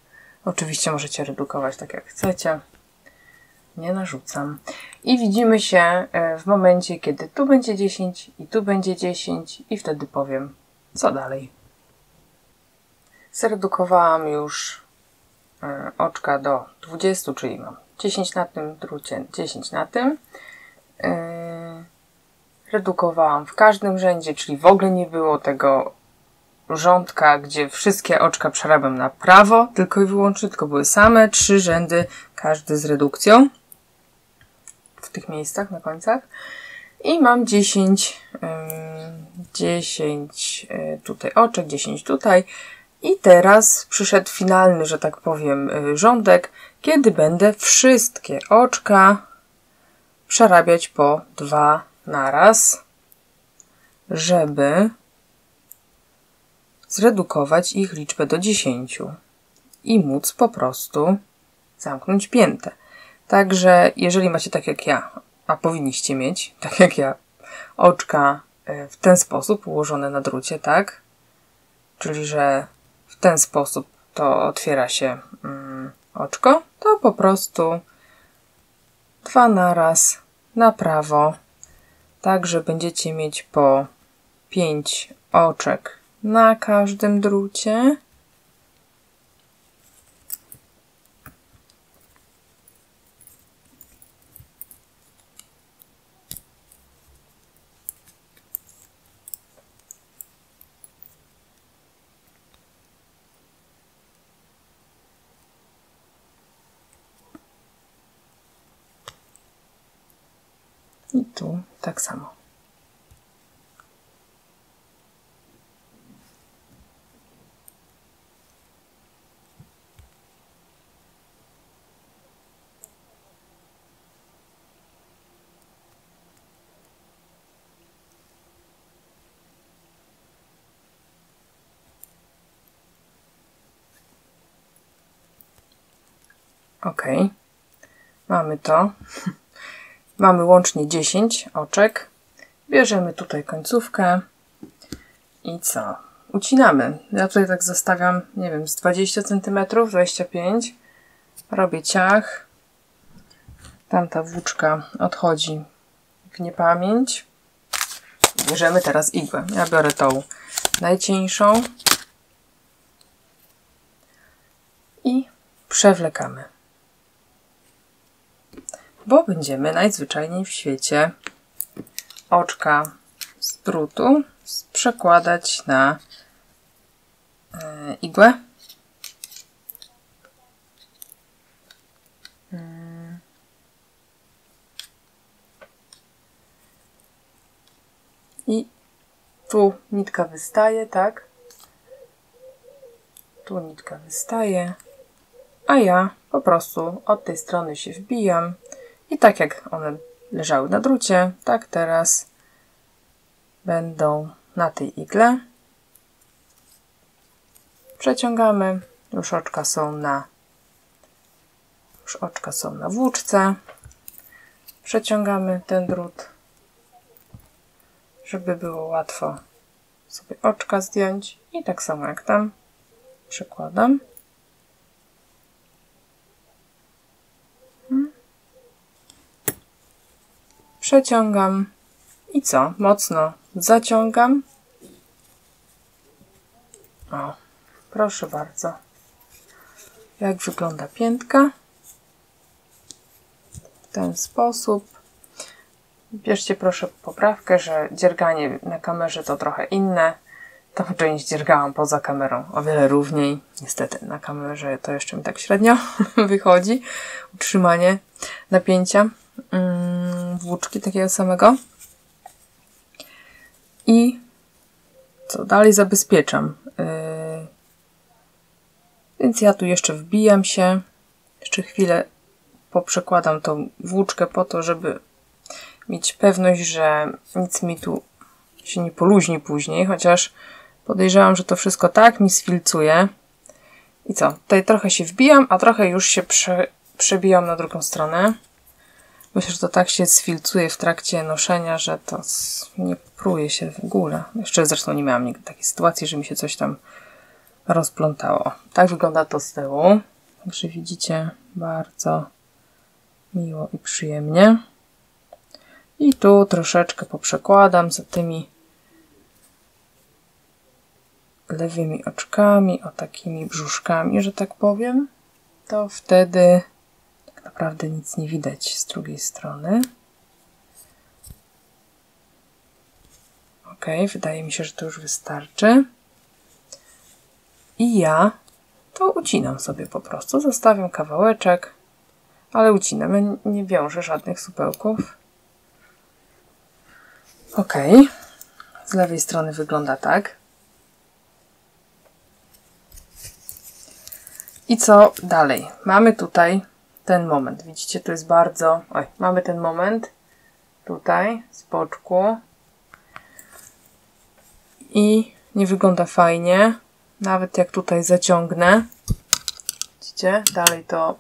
Oczywiście możecie redukować tak jak chcecie. Nie narzucam. I widzimy się e, w momencie, kiedy tu będzie 10 i tu będzie 10 i wtedy powiem, co dalej. Zredukowałam już e, oczka do 20, czyli mam 10 na tym drucie, 10 na tym. Redukowałam w każdym rzędzie, czyli w ogóle nie było tego rządka, gdzie wszystkie oczka przerabiam na prawo, tylko i wyłącznie, tylko były same trzy rzędy, każdy z redukcją w tych miejscach na końcach. I mam 10, 10 e, tutaj oczek, 10 tutaj. I teraz przyszedł finalny, że tak powiem, e, rządek, kiedy będę wszystkie oczka przerabiać po dwa naraz, żeby zredukować ich liczbę do 10 i móc po prostu zamknąć piętę. Także jeżeli macie tak jak ja, a powinniście mieć, tak jak ja, oczka e, w ten sposób ułożone na drucie, tak? Czyli, że w ten sposób to otwiera się mm, oczko, to po prostu dwa naraz na prawo, tak, że będziecie mieć po pięć oczek na każdym drucie. I tu tak samo. Ok. Mamy to. Mamy łącznie 10 oczek. Bierzemy tutaj końcówkę i co? Ucinamy. Ja tutaj tak zostawiam, nie wiem, z 20 cm, 25 Robię ciach. Tamta włóczka odchodzi w niepamięć. Bierzemy teraz igłę. Ja biorę tą najcieńszą i przewlekamy bo będziemy najzwyczajniej w świecie oczka z drutu przekładać na e, igłę. I tu nitka wystaje, tak? Tu nitka wystaje, a ja po prostu od tej strony się wbijam i tak jak one leżały na drucie, tak teraz będą na tej igle. Przeciągamy. Już oczka są na już oczka są na włóczce. Przeciągamy ten drut, żeby było łatwo sobie oczka zdjąć. I tak samo jak tam przykładam. Przeciągam i co? Mocno zaciągam. O, proszę bardzo. Jak wygląda piętka? W ten sposób. bierzcie proszę poprawkę, że dzierganie na kamerze to trochę inne. Tą część dziergałam poza kamerą o wiele równiej. Niestety na kamerze to jeszcze mi tak średnio wychodzi. Utrzymanie napięcia włóczki takiego samego. I co dalej zabezpieczam. Yy, więc ja tu jeszcze wbijam się. Jeszcze chwilę poprzekładam tą włóczkę po to, żeby mieć pewność, że nic mi tu się nie poluźni później, chociaż podejrzewam, że to wszystko tak mi sfilcuje. I co? Tutaj trochę się wbijam, a trochę już się prze, przebijam na drugą stronę. Myślę, że to tak się sfilcuje w trakcie noszenia, że to nie pruje się w ogóle. Jeszcze zresztą nie miałam nigdy takiej sytuacji, że mi się coś tam rozplątało. Tak wygląda to z tyłu. Także widzicie, bardzo miło i przyjemnie. I tu troszeczkę poprzekładam za tymi lewymi oczkami, o takimi brzuszkami, że tak powiem. To wtedy naprawdę nic nie widać z drugiej strony. Ok, wydaje mi się, że to już wystarczy. I ja to ucinam sobie po prostu. Zostawiam kawałeczek, ale ucinam. Ja nie wiążę żadnych supełków. Ok. Z lewej strony wygląda tak. I co dalej? Mamy tutaj ten moment. Widzicie, to jest bardzo... Oj, mamy ten moment tutaj z boczku. I nie wygląda fajnie. Nawet jak tutaj zaciągnę. Widzicie? Dalej to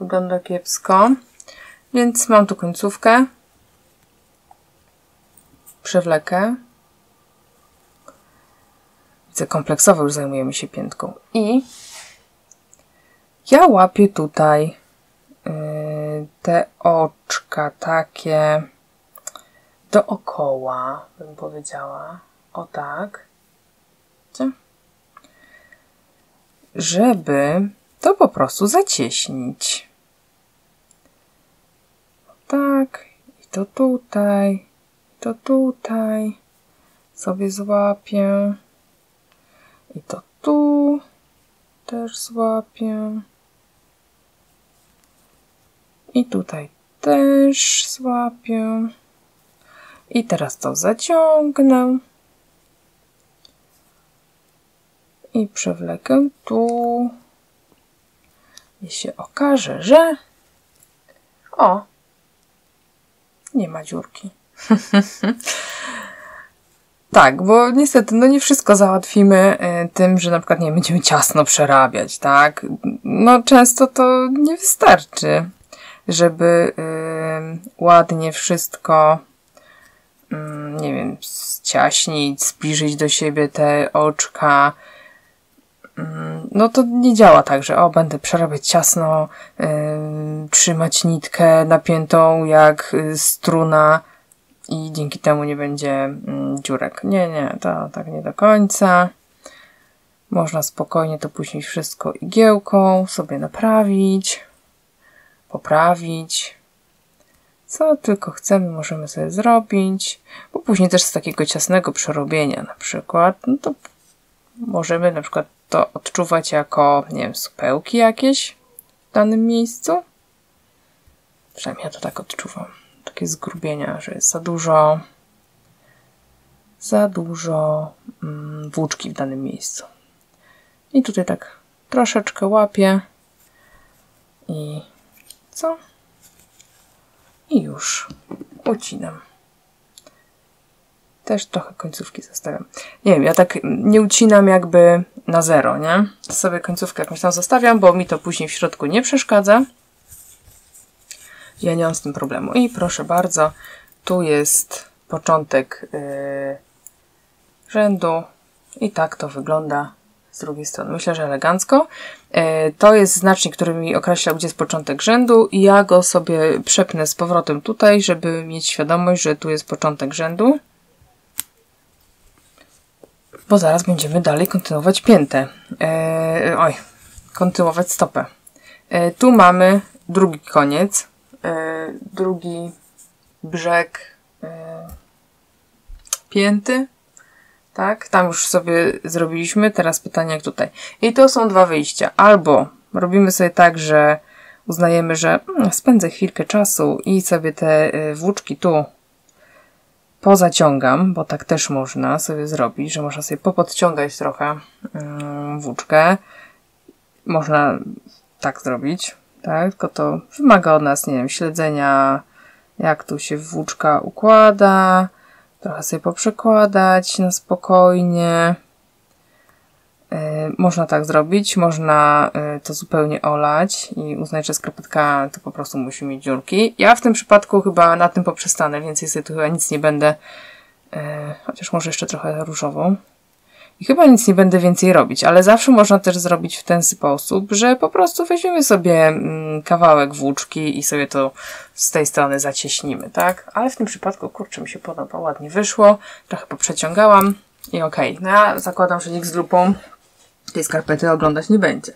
wygląda kiepsko. Więc mam tu końcówkę. Przewlekę. Widzę, kompleksowo już zajmujemy się piętką. I ja łapię tutaj yy, te oczka takie dookoła, bym powiedziała. O tak. Żeby to po prostu zacieśnić. Tak. I to tutaj. I to tutaj. Sobie złapię. I to tu też złapię. I tutaj też złapię. I teraz to zaciągnę. I przewlekę tu. I się okaże, że... O! Nie ma dziurki. Tak, bo niestety, no nie wszystko załatwimy y, tym, że na przykład nie będziemy ciasno przerabiać, tak? No często to nie wystarczy żeby ładnie wszystko, nie wiem, ściaśnić, zbliżyć do siebie te oczka. No to nie działa tak, że o, będę przerabiać ciasno, trzymać nitkę napiętą jak y, struna i dzięki temu nie będzie dziurek. Nie, nie, to tak nie do końca. Można spokojnie to później wszystko igiełką sobie naprawić poprawić. Co tylko chcemy, możemy sobie zrobić, bo później też z takiego ciasnego przerobienia na przykład, no to możemy na przykład to odczuwać jako, nie wiem, supełki jakieś w danym miejscu. Przynajmniej ja to tak odczuwam. Takie zgrubienia, że jest za dużo, za dużo mm, włóczki w danym miejscu. I tutaj tak troszeczkę łapię i co? I już ucinam. Też trochę końcówki zostawiam. Nie wiem, ja tak nie ucinam jakby na zero, nie? Sobie końcówkę jakąś tam zostawiam, bo mi to później w środku nie przeszkadza. Ja nie mam z tym problemu. I proszę bardzo, tu jest początek yy, rzędu i tak to wygląda z drugiej strony. Myślę, że elegancko. E, to jest znacznik, który mi określa, gdzie jest początek rzędu i ja go sobie przepnę z powrotem tutaj, żeby mieć świadomość, że tu jest początek rzędu. Bo zaraz będziemy dalej kontynuować piętę. E, oj, kontynuować stopę. E, tu mamy drugi koniec. E, drugi brzeg yy, pięty. Tak, tam już sobie zrobiliśmy. Teraz pytanie jak tutaj. I to są dwa wyjścia. Albo robimy sobie tak, że uznajemy, że hmm, spędzę chwilkę czasu i sobie te y, włóczki tu pozaciągam, bo tak też można sobie zrobić, że można sobie popodciągać trochę włóczkę. Można tak zrobić, tak? Tylko to wymaga od nas, nie wiem, śledzenia, jak tu się włóczka układa, trochę sobie poprzekładać na spokojnie. Yy, można tak zrobić, można yy, to zupełnie olać i uznać, że skarpetka to po prostu musi mieć dziurki. Ja w tym przypadku chyba na tym poprzestanę, więc sobie tu chyba nic nie będę, yy, chociaż może jeszcze trochę różową. I chyba nic nie będę więcej robić, ale zawsze można też zrobić w ten sposób, że po prostu weźmiemy sobie mm, kawałek włóczki i sobie to z tej strony zacieśnimy, tak? Ale w tym przypadku, kurczę, mi się podoba, ładnie wyszło, trochę poprzeciągałam i okej. Okay. No ja zakładam, że nikt z lupą tej skarpety oglądać nie będzie.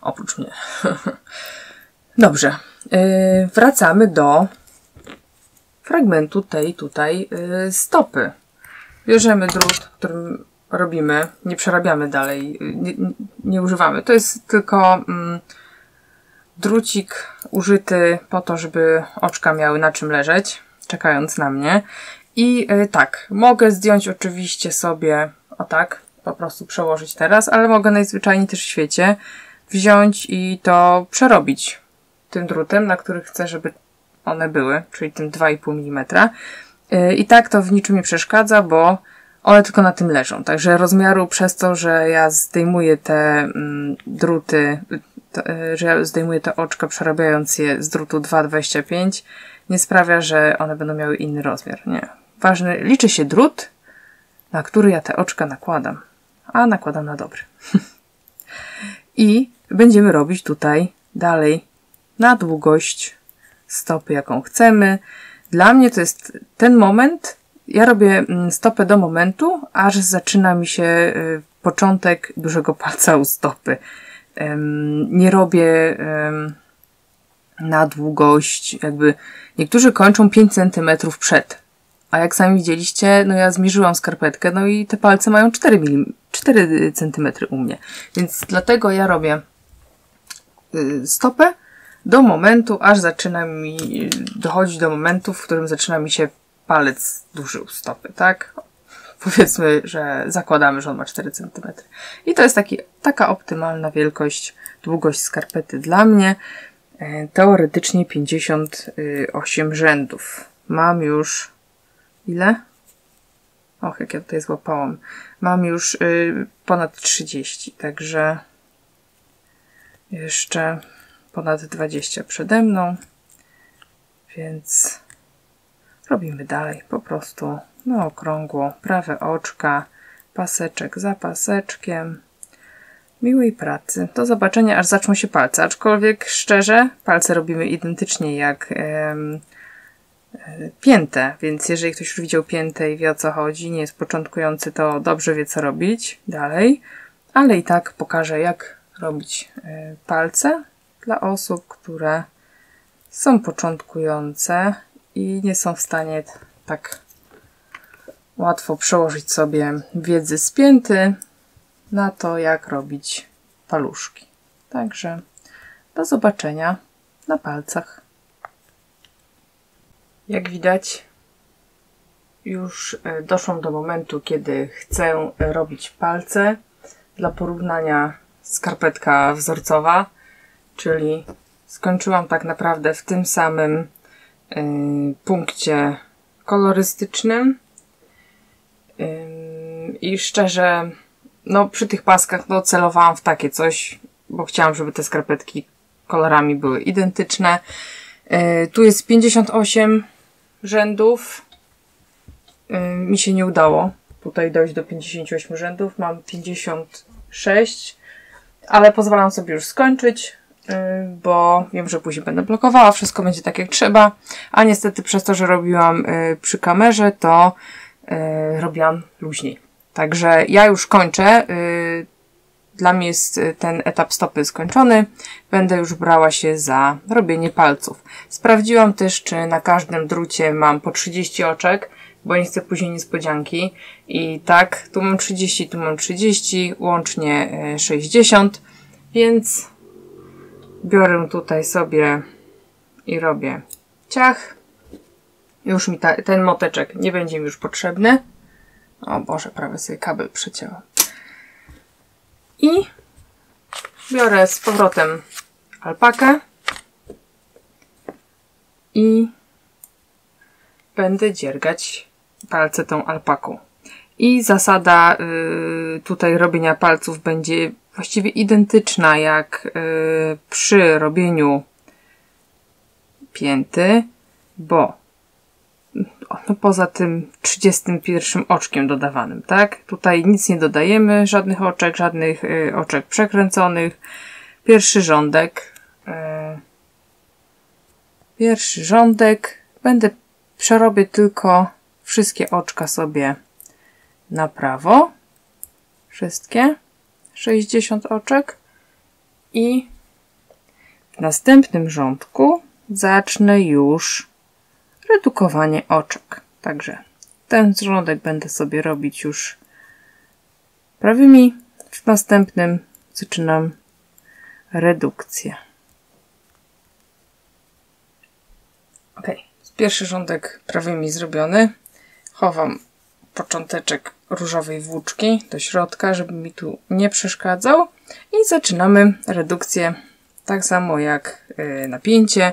Oprócz mnie. Dobrze. Yy, wracamy do fragmentu tej tutaj yy, stopy. Bierzemy drut, którym robimy, nie przerabiamy dalej, nie, nie używamy. To jest tylko mm, drucik użyty po to, żeby oczka miały na czym leżeć, czekając na mnie. I y, tak, mogę zdjąć oczywiście sobie, o tak, po prostu przełożyć teraz, ale mogę najzwyczajniej też w świecie wziąć i to przerobić tym drutem, na który chcę, żeby one były, czyli tym 2,5 mm. Y, I tak to w niczym nie przeszkadza, bo one tylko na tym leżą. Także rozmiaru przez to, że ja zdejmuję te mm, druty, to, y, że ja zdejmuję te oczka przerabiając je z drutu 2,25 nie sprawia, że one będą miały inny rozmiar. Nie. Ważny, liczy się drut, na który ja te oczka nakładam. A nakładam na dobry. I będziemy robić tutaj dalej na długość stopy, jaką chcemy. Dla mnie to jest ten moment, ja robię mm, stopę do momentu, aż zaczyna mi się y, początek dużego palca u stopy. Nie robię na długość, jakby niektórzy kończą 5 cm przed. A jak sami widzieliście, no ja zmierzyłam skarpetkę, no i te palce mają 4, mm, 4 cm u mnie. Więc dlatego ja robię y, stopę do momentu, aż zaczyna mi dochodzić do momentu, w którym zaczyna mi się palec duży u stopy, tak? Powiedzmy, że zakładamy, że on ma 4 cm. I to jest taki, taka optymalna wielkość, długość skarpety dla mnie. E, teoretycznie 58 rzędów. Mam już ile? Och, jak ja tutaj złapałam. Mam już y, ponad 30, także jeszcze ponad 20 przede mną, więc Robimy dalej po prostu na okrągło prawe oczka, paseczek za paseczkiem. Miłej pracy. Do zobaczenia, aż zaczną się palce. Aczkolwiek szczerze, palce robimy identycznie jak em, piętę, więc jeżeli ktoś już widział piętę i wie o co chodzi, nie jest początkujący, to dobrze wie co robić dalej, ale i tak pokażę jak robić e, palce dla osób, które są początkujące i nie są w stanie tak łatwo przełożyć sobie wiedzy z pięty na to, jak robić paluszki. Także do zobaczenia na palcach. Jak widać, już e, doszłam do momentu, kiedy chcę robić palce. Dla porównania skarpetka wzorcowa, czyli skończyłam tak naprawdę w tym samym punkcie kolorystycznym. Y, I szczerze, no przy tych paskach no celowałam w takie coś, bo chciałam, żeby te skarpetki kolorami były identyczne. Y, tu jest 58 rzędów. Mi się nie udało tutaj dojść do 58 rzędów. Mam 56, ale pozwalam sobie już skończyć. Y, bo wiem, że później będę blokowała, wszystko będzie tak jak trzeba, a niestety przez to, że robiłam y, przy kamerze, to y, robiłam luźniej. Także ja już kończę dla mnie jest ten etap stopy skończony. Będę już brała się za robienie palców. Sprawdziłam też, czy na każdym drucie mam po 30 oczek, bo nie chcę później niespodzianki. I tak, tu mam 30, tu mam 30, łącznie 60, y, więc biorę tutaj sobie i robię ciach. Już mi ta, ten moteczek nie będzie mi już potrzebny. O Boże, prawie sobie kabel przecięłam. I biorę z powrotem alpakę i będę dziergać palce tą alpaką. I zasada y, tutaj robienia palców będzie właściwie identyczna jak y, przy robieniu pięty, bo no poza tym 31 oczkiem dodawanym, tak? Tutaj nic nie dodajemy, żadnych oczek, żadnych y, oczek przekręconych. Pierwszy rządek. Y, pierwszy rządek. Będę, przerobię tylko wszystkie oczka sobie na prawo. Wszystkie. 60 oczek. I w następnym rządku zacznę już redukowanie oczek. Także ten rządek będę sobie robić już prawymi. W następnym zaczynam redukcję. Ok, pierwszy rządek prawymi zrobiony. Chowam począteczek różowej włóczki do środka, żeby mi tu nie przeszkadzał. I zaczynamy redukcję tak samo jak y, napięcie.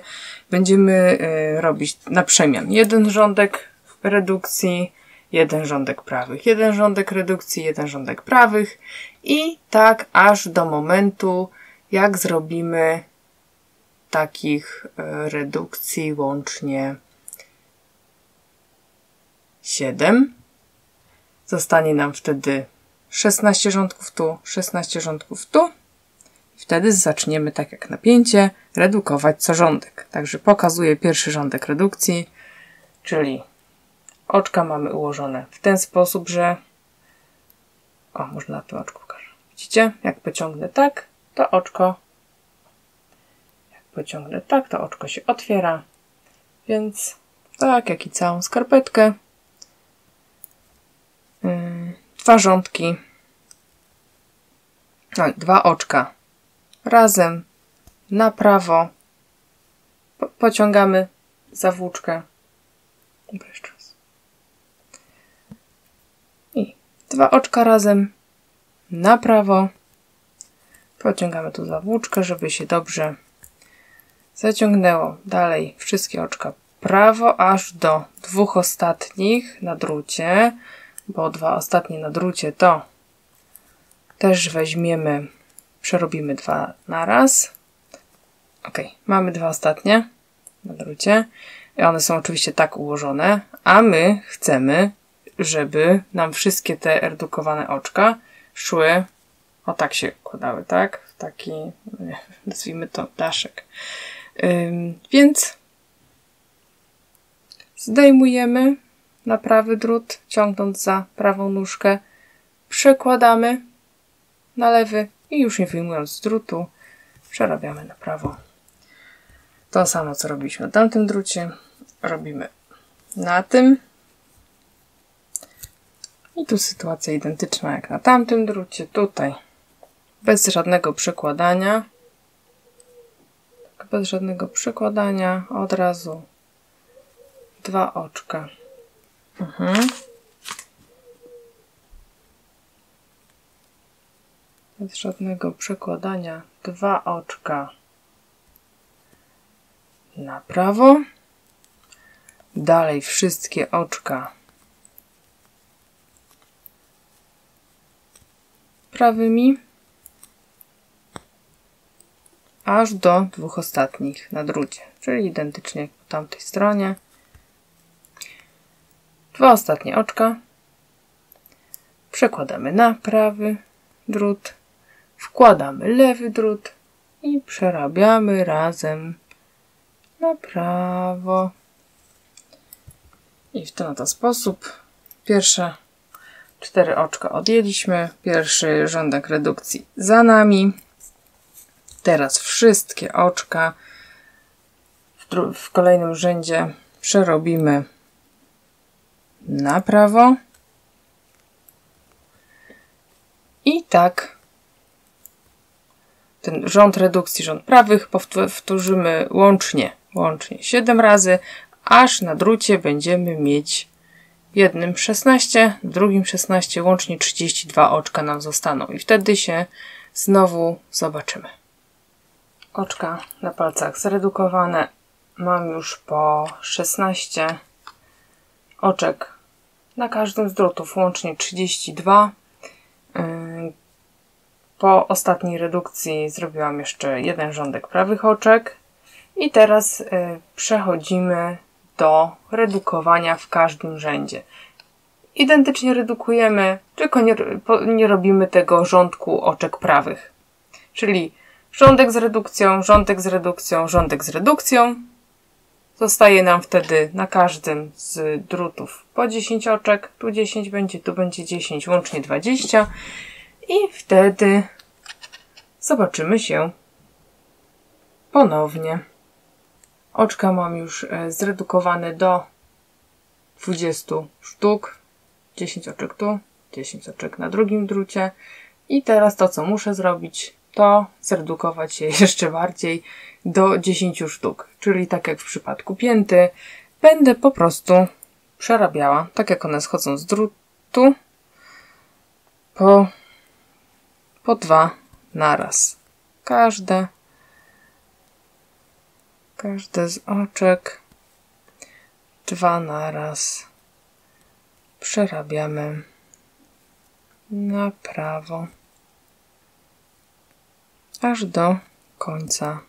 Będziemy y, robić na przemian jeden rządek redukcji, jeden rządek prawych, jeden rządek redukcji, jeden rządek prawych i tak aż do momentu, jak zrobimy takich y, redukcji łącznie 7. Zostanie nam wtedy 16 rządków tu, 16 rządków tu Wtedy zaczniemy, tak jak napięcie, redukować co rządek. Także pokazuję pierwszy rządek redukcji, czyli oczka mamy ułożone w ten sposób, że o, może na tym oczku pokażę. Widzicie? Jak pociągnę tak, to oczko jak pociągnę tak, to oczko się otwiera. Więc tak, jak i całą skarpetkę. Dwa rządki. No, dwa oczka razem na prawo po pociągamy za włóczkę. Jeszcze raz. I dwa oczka razem na prawo. Pociągamy tu za włóczkę, żeby się dobrze zaciągnęło. Dalej wszystkie oczka prawo, aż do dwóch ostatnich na drucie, bo dwa ostatnie na drucie to też weźmiemy przerobimy dwa na raz. Ok, mamy dwa ostatnie na drucie. I one są oczywiście tak ułożone, a my chcemy, żeby nam wszystkie te redukowane oczka szły, o tak się układały, tak? Taki, nazwijmy to daszek. Ym, więc zdejmujemy na prawy drut, ciągnąc za prawą nóżkę, przekładamy na lewy i już nie wyjmując z drutu, przerabiamy na prawo. To samo, co robiliśmy na tamtym drucie, robimy na tym. I tu sytuacja identyczna jak na tamtym drucie. Tutaj bez żadnego przekładania. Bez żadnego przekładania. Od razu dwa oczka. Mhm. bez żadnego przekładania dwa oczka na prawo. Dalej wszystkie oczka prawymi, aż do dwóch ostatnich na drucie, czyli identycznie jak po tamtej stronie. Dwa ostatnie oczka przekładamy na prawy drut Wkładamy lewy drut i przerabiamy razem na prawo. I w ten oto sposób pierwsza Cztery oczka odjęliśmy. Pierwszy rządek redukcji za nami. Teraz wszystkie oczka w, w kolejnym rzędzie przerobimy na prawo. I tak ten rząd redukcji, rząd prawych powtórzymy łącznie, łącznie 7 razy, aż na drucie będziemy mieć jednym 16, w drugim 16, łącznie 32 oczka nam zostaną i wtedy się znowu zobaczymy. Oczka na palcach zredukowane. Mam już po 16 oczek na każdym z drutów, łącznie 32. Po ostatniej redukcji zrobiłam jeszcze jeden rządek prawych oczek i teraz y, przechodzimy do redukowania w każdym rzędzie. Identycznie redukujemy, tylko nie, nie robimy tego rządku oczek prawych. Czyli rządek z redukcją, rządek z redukcją, rządek z redukcją. Zostaje nam wtedy na każdym z drutów po 10 oczek. Tu 10 będzie, tu będzie 10, łącznie 20. I wtedy zobaczymy się ponownie. Oczka mam już e, zredukowane do 20 sztuk. 10 oczek tu, 10 oczek na drugim drucie. I teraz to, co muszę zrobić, to zredukować je jeszcze bardziej do 10 sztuk. Czyli tak jak w przypadku pięty, będę po prostu przerabiała, tak jak one schodzą z drutu, po, po dwa naraz. Każde Każde z oczek dwa naraz przerabiamy na prawo aż do końca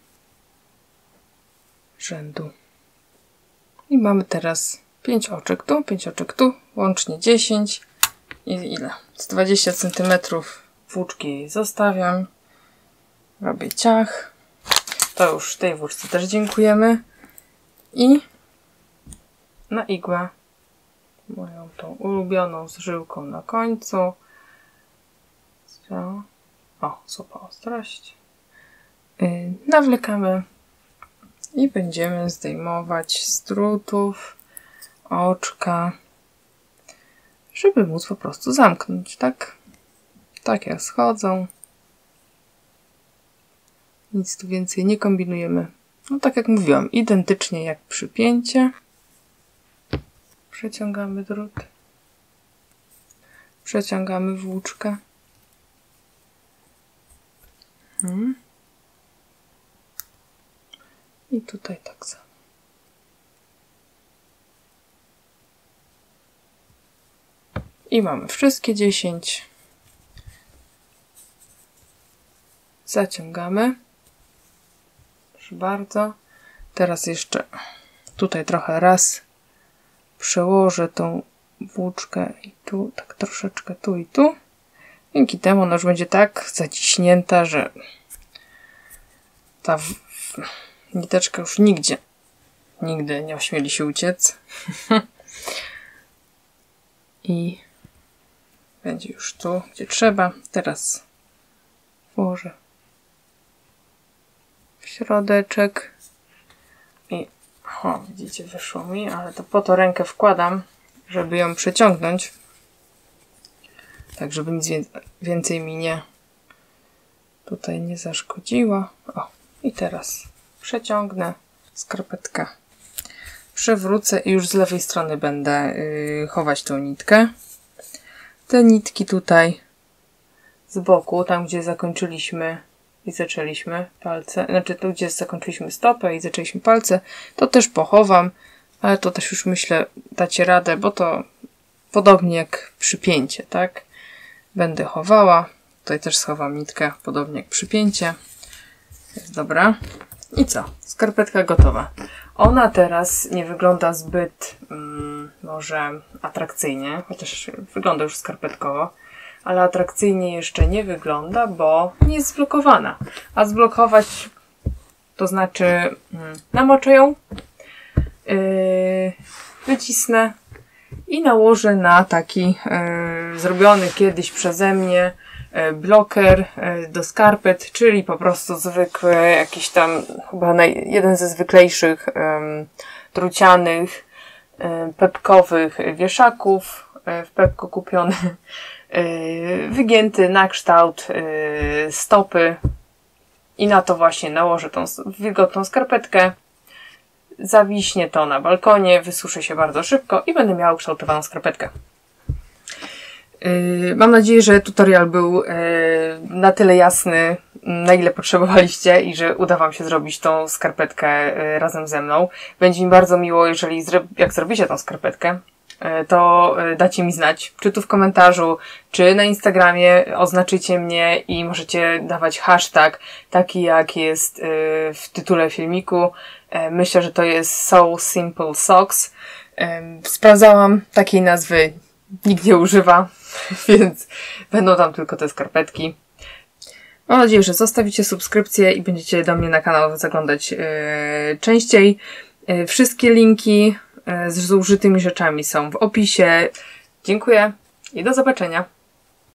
rzędu. I mamy teraz 5 oczek tu, 5 oczek tu, łącznie 10 i ile? Z 20 cm włóczki zostawiam. Robię ciach. To już tej włóczce też dziękujemy. I na igłę moją tą ulubioną z żyłką na końcu. O, sopa ostrość. Yy, nawlekamy i będziemy zdejmować z drutów oczka, żeby móc po prostu zamknąć, tak? Tak jak schodzą. Nic tu więcej nie kombinujemy. No tak jak mówiłam, identycznie jak przypięcie. Przeciągamy drut. Przeciągamy włóczkę. Hmm. I tutaj tak samo. I mamy wszystkie 10. Zaciągamy. Proszę bardzo. Teraz jeszcze tutaj trochę raz przełożę tą włóczkę i tu, tak troszeczkę tu i tu. Dzięki temu ona już będzie tak zaciśnięta, że ta niteczka już nigdzie, nigdy nie ośmieli się uciec. I będzie już tu, gdzie trzeba. Teraz włożę w środeczek i o, widzicie, wyszło mi, ale to po to rękę wkładam, żeby ją przeciągnąć. Tak, żeby nic więcej mi nie tutaj nie zaszkodziło. O, i teraz przeciągnę skarpetkę. Przewrócę i już z lewej strony będę yy, chować tą nitkę. Te nitki tutaj z boku, tam gdzie zakończyliśmy i zaczęliśmy palce, znaczy tu gdzie zakończyliśmy stopę i zaczęliśmy palce, to też pochowam, ale to też już myślę dacie radę, bo to podobnie jak przypięcie, tak? Będę chowała. Tutaj też schowam nitkę, podobnie jak przypięcie. Jest dobra. I co? Skarpetka gotowa. Ona teraz nie wygląda zbyt mm, może atrakcyjnie, chociaż wygląda już skarpetkowo ale atrakcyjnie jeszcze nie wygląda, bo nie jest zblokowana. A zblokować to znaczy mm, namoczę ją, yy, wycisnę i nałożę na taki e, zrobiony kiedyś przeze mnie bloker e, do skarpet, czyli po prostu zwykły, jakiś tam chyba naj, jeden ze zwyklejszych e, drucianych, e, pepkowych wieszaków, e, w pepko kupiony, e, wygięty na kształt e, stopy i na to właśnie nałożę tą wilgotną skarpetkę. Zawiśnie to na balkonie, wysuszy się bardzo szybko i będę miała ukształtowaną skarpetkę. Yy, Mam nadzieję, że tutorial był yy, na tyle jasny, na ile potrzebowaliście i że uda Wam się zrobić tą skarpetkę yy, razem ze mną. Będzie mi bardzo miło, jeżeli jak zrobicie tą skarpetkę, to dacie mi znać, czy tu w komentarzu, czy na Instagramie oznaczycie mnie i możecie dawać hashtag taki jak jest w tytule filmiku. Myślę, że to jest So Simple Socks. Sprawdzałam takiej nazwy, nikt nie używa, więc będą tam tylko te skarpetki. Mam nadzieję, że zostawicie subskrypcję i będziecie do mnie na kanał zaglądać yy, częściej. Yy, wszystkie linki yy, z zużytymi rzeczami są w opisie. Dziękuję i do zobaczenia.